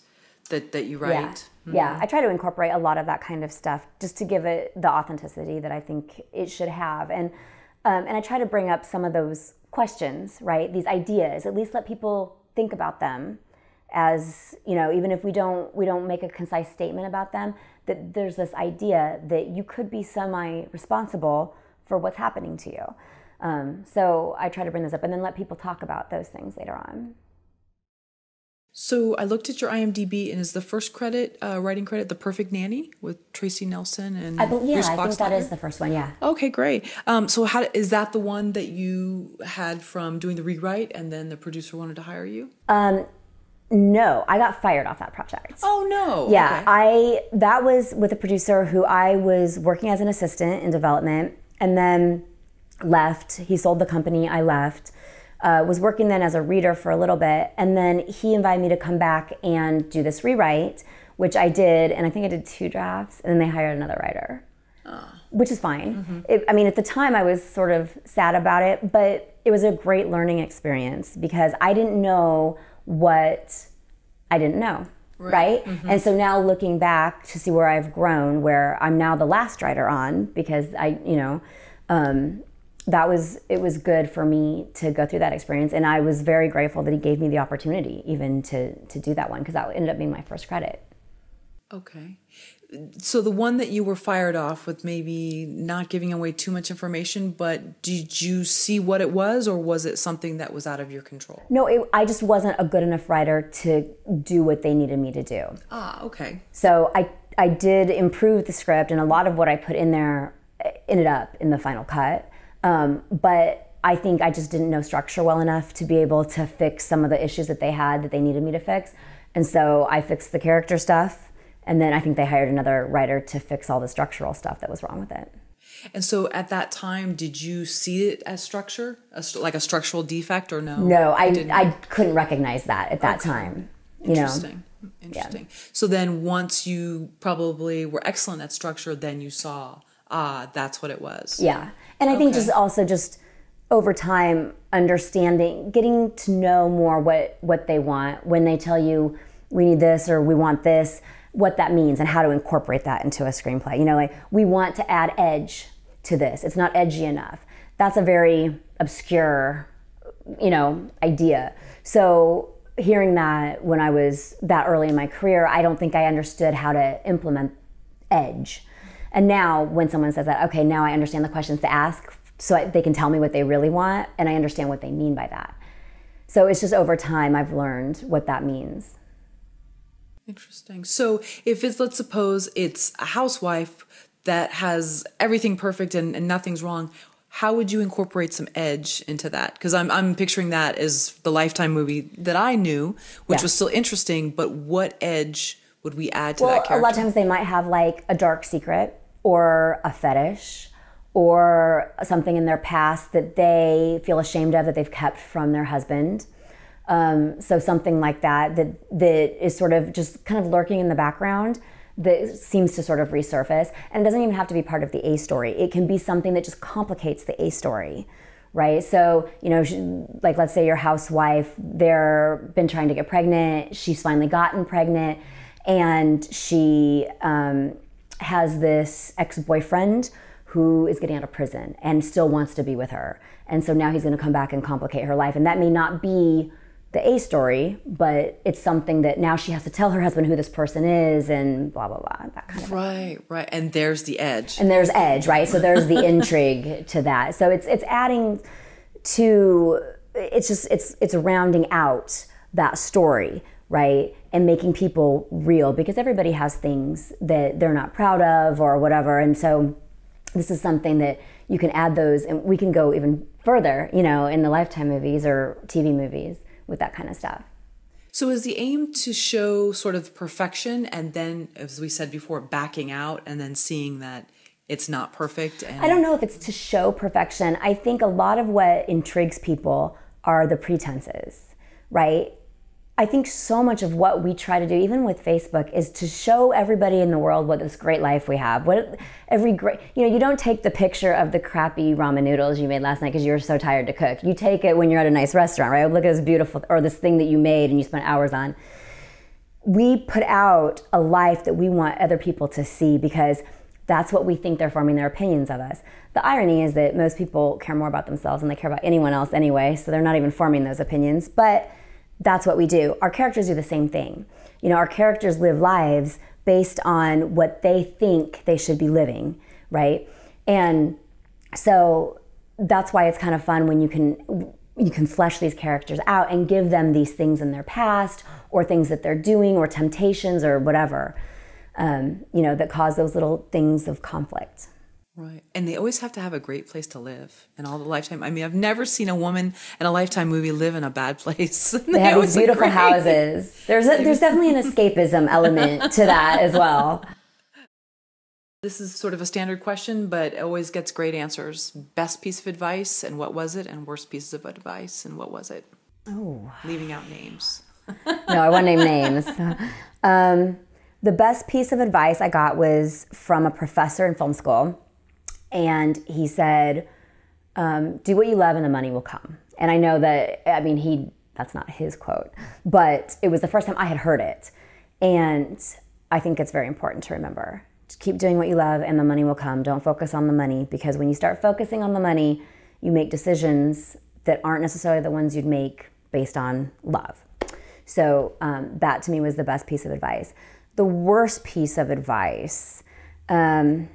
S1: that that you write.
S2: Yeah. Mm-hmm. yeah i try to incorporate a lot of that kind of stuff just to give it the authenticity that i think it should have. And um, and i try to bring up some of those questions right? These ideas at least let people think about them as you know even if we don't we don't make a concise statement about them that there's this idea that you could be semi responsible for what's happening to you um, so i try to bring this up and then let people talk about those things later on
S1: so I looked at your IMDb, and is the first credit, uh, writing credit, "The Perfect Nanny" with Tracy Nelson and
S2: I believe, yeah, Bruce I think that is the first one. Yeah.
S1: Okay, great. Um, so how is that the one that you had from doing the rewrite, and then the producer wanted to hire you?
S2: Um, No, I got fired off that project.
S1: Oh no.
S2: Yeah,
S1: Okay.
S2: I that was with a producer who I was working as an assistant in development, and then left. He sold the company. I left. Uh, was working then as a reader for a little bit, and then he invited me to come back and do this rewrite, which I did, and I think I did two drafts, and then they hired another writer, which is fine. It, I mean, at the time I was sort of sad about it, but it was a great learning experience because I didn't know what I didn't know. Right. And so now looking back to see where I've grown, where I'm now the last writer on because I, you know, um, that was, it was good for me to go through that experience. And I was very grateful that he gave me the opportunity even to, to do that one because that ended up being my first credit.
S1: Okay. So the one that you were fired off with maybe not giving away too much information, but did you see what it was or was it something that was out of your control?
S2: No, it, I just wasn't a good enough writer to do what they needed me to do.
S1: Ah, okay.
S2: So I I did improve the script, and a lot of what I put in there eh, ended up in the final cut. Um, but I think I just didn't know structure well enough to be able to fix some of the issues that they had that they needed me to fix. And so I fixed the character stuff, and then I think they hired another writer to fix all the structural stuff that was wrong with it.
S1: And so at that time, did you see it as structure, a st- like a structural defect, or no?
S2: No, I
S1: didn't.
S2: I couldn't recognize that at that time. You know,
S1: Interesting. Interesting. So then, once you probably were excellent at structure, then you saw, ah, that's what it was.
S2: Yeah. And I think
S1: Okay.
S2: just also just over time understanding getting to know more what what they want when they tell you we need this or we want this what that means and how to incorporate that into a screenplay. You know like we want to add edge to this. It's not edgy enough. That's a very obscure you know idea. So hearing that when i was that early in my career i don't think i understood how to implement edge. And now when someone says that okay now i understand the questions to ask so they can tell me what they really want and i understand what they mean by that. So it's just over time i've learned what that means
S1: Interesting. So if it's, let's suppose it's a housewife that has everything perfect and, and nothing's wrong, how would you incorporate some edge into that? Because I'm, I'm picturing that as the Lifetime movie that I knew, which
S2: Yeah.
S1: was still interesting, but what edge would we add to
S2: well
S1: that
S2: a lot of times they might have like a dark secret or a fetish or something in their past that they feel ashamed of that they've kept from their husband um, so something like that that that is sort of just kind of lurking in the background that seems to sort of resurface and it doesn't even have to be part of the a story. It can be something that just complicates the a story right? So you know sh- like let's say your housewife they're been trying to get pregnant she's finally gotten pregnant and she um, has this ex-boyfriend who is getting out of prison and still wants to be with her. And so now he's going to come back and complicate her life. And that may not be the a story but it's something that now she has to tell her husband who this person is and blah blah blah that kind of
S1: right, right. And there's the edge.
S2: and there's edge right? So there's the intrigue to that. So it's it's adding to it's just it's it's rounding out that story right? And making people real because everybody has things that they're not proud of or whatever. And so this is something that you can add those and we can go even further you know in the lifetime movies or tv movies with that kind of stuff
S1: So is the aim to show sort of perfection and then, as we said before, backing out and then seeing that it's not perfect? And
S2: I don't know if it's to show perfection. I think a lot of what intrigues people are the pretenses, right? I think so much of what we try to do, even with Facebook, is to show everybody in the world what this great life we have. What every great, you know, you don't take the picture of the crappy ramen noodles you made last night because you were so tired to cook. You take it when you're at a nice restaurant, right? Look at this beautiful, or this thing that you made and you spent hours on we put out a life that we want other people to see because that's what we think they're forming their opinions of us. The irony is that most people care more about themselves than they care about anyone else anyway, so they're not even forming those opinions. But that's what we do. Our characters do the same thing. You know, our characters live lives based on what they think they should be living, right? And so that's why it's kind of fun when you can you can flesh these characters out and give them these things in their past or things that they're doing or temptations or whatever um, you know that cause those little things of conflict
S1: Right. And they always have to have a great place to live and all the lifetime. I mean, I've never seen a woman in a lifetime movie live in a bad place.
S2: they, they have these beautiful houses. There's a, there's definitely an escapism element to that as well.
S1: This is sort of a standard question, but always gets great answers. Best piece of advice and what was it? And worst pieces of advice and what was it?
S2: Oh.
S1: Leaving out names.
S2: no, I won't name names. Um, the best piece of advice I got was from a professor in film school and he said, um, "Do what you love, and the money will come." And I know that I mean he that's not his quote, but it was the first time I had heard it, and I think it's very important to remember. To keep doing what you love, and the money will come. Don't focus on the money because when you start focusing on the money, you make decisions that aren't necessarily the ones you'd make based on love. So um, that to me was the best piece of advice. The worst piece of advice. Um,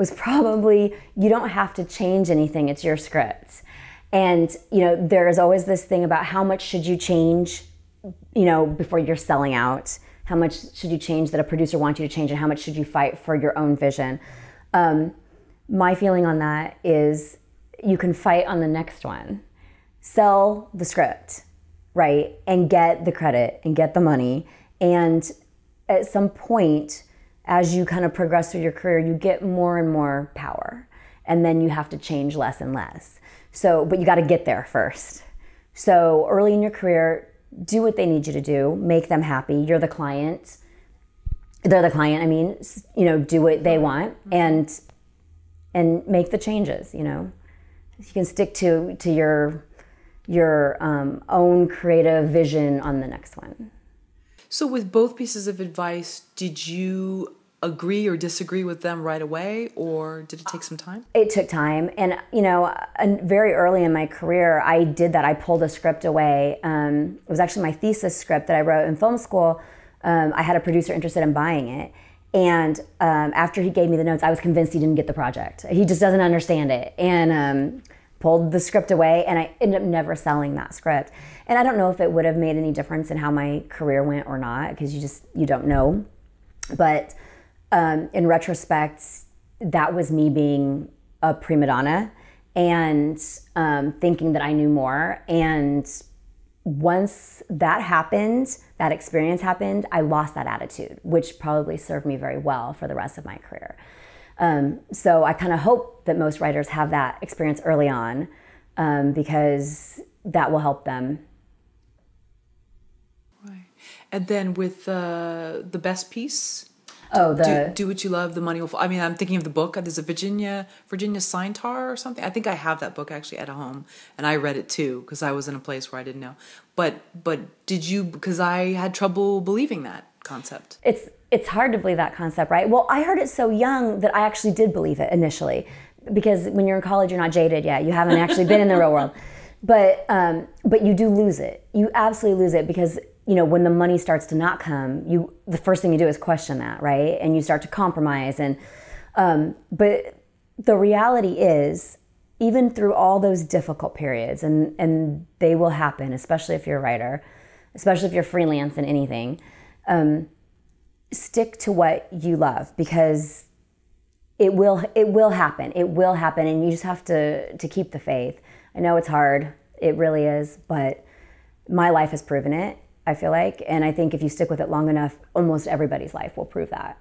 S2: was probably you don't have to change anything, it's your script. And you know, there is always this thing about how much should you change, you know, before you're selling out. How much should you change that a producer wants you to change, and how much should you fight for your own vision? Um, my feeling on that is you can fight on the next one. Sell the script, right? And get the credit and get the money. And at some point, as you kind of progress through your career, you get more and more power. And then you have to change less and less. So, but you got to get there first. So, early in your career, do what they need you to do, make them happy. You're the client. They're the client, I mean, you know, do what they want and and make the changes, you know. You can stick to to your your um, own creative vision on the next one.
S1: So, with both pieces of advice, did you agree or disagree with them right away, or did it take some time?
S2: It took time. And, you know, very early in my career, I did that. I pulled a script away. Um, it was actually my thesis script that I wrote in film school. Um, I had a producer interested in buying it. And um, after he gave me the notes, I was convinced he didn't get the project. He just doesn't understand it. And um, pulled the script away, and I ended up never selling that script. And I don't know if it would have made any difference in how my career went or not, because you just you don't know. But um, in retrospect, that was me being a prima donna and um, thinking that I knew more. And once that happened, that experience happened, I lost that attitude, which probably served me very well for the rest of my career. Um, so I kind of hope that most writers have that experience early on um, because that will help them Right.
S1: and then with uh, the best piece.
S2: Oh, the
S1: do, do, what you love. The money will. Fall. I mean, I'm thinking of the book. There's a Virginia Virginia Saintar or something. I think I have that book actually at home, and I read it too because I was in a place where I didn't know. But but did you? Because I had trouble believing that concept.
S2: It's it's hard to believe that concept, right? Well, I heard it so young that I actually did believe it initially, because when you're in college, you're not jaded yet. You haven't actually been in the real world, but um, but you do lose it. You absolutely lose it because you know when the money starts to not come you the first thing you do is question that right and you start to compromise and um, but the reality is even through all those difficult periods and and they will happen especially if you're a writer especially if you're freelance in anything um, stick to what you love because it will it will happen it will happen and you just have to to keep the faith i know it's hard it really is but my life has proven it I feel like. And I think if you stick with it long enough, almost everybody's life will prove that.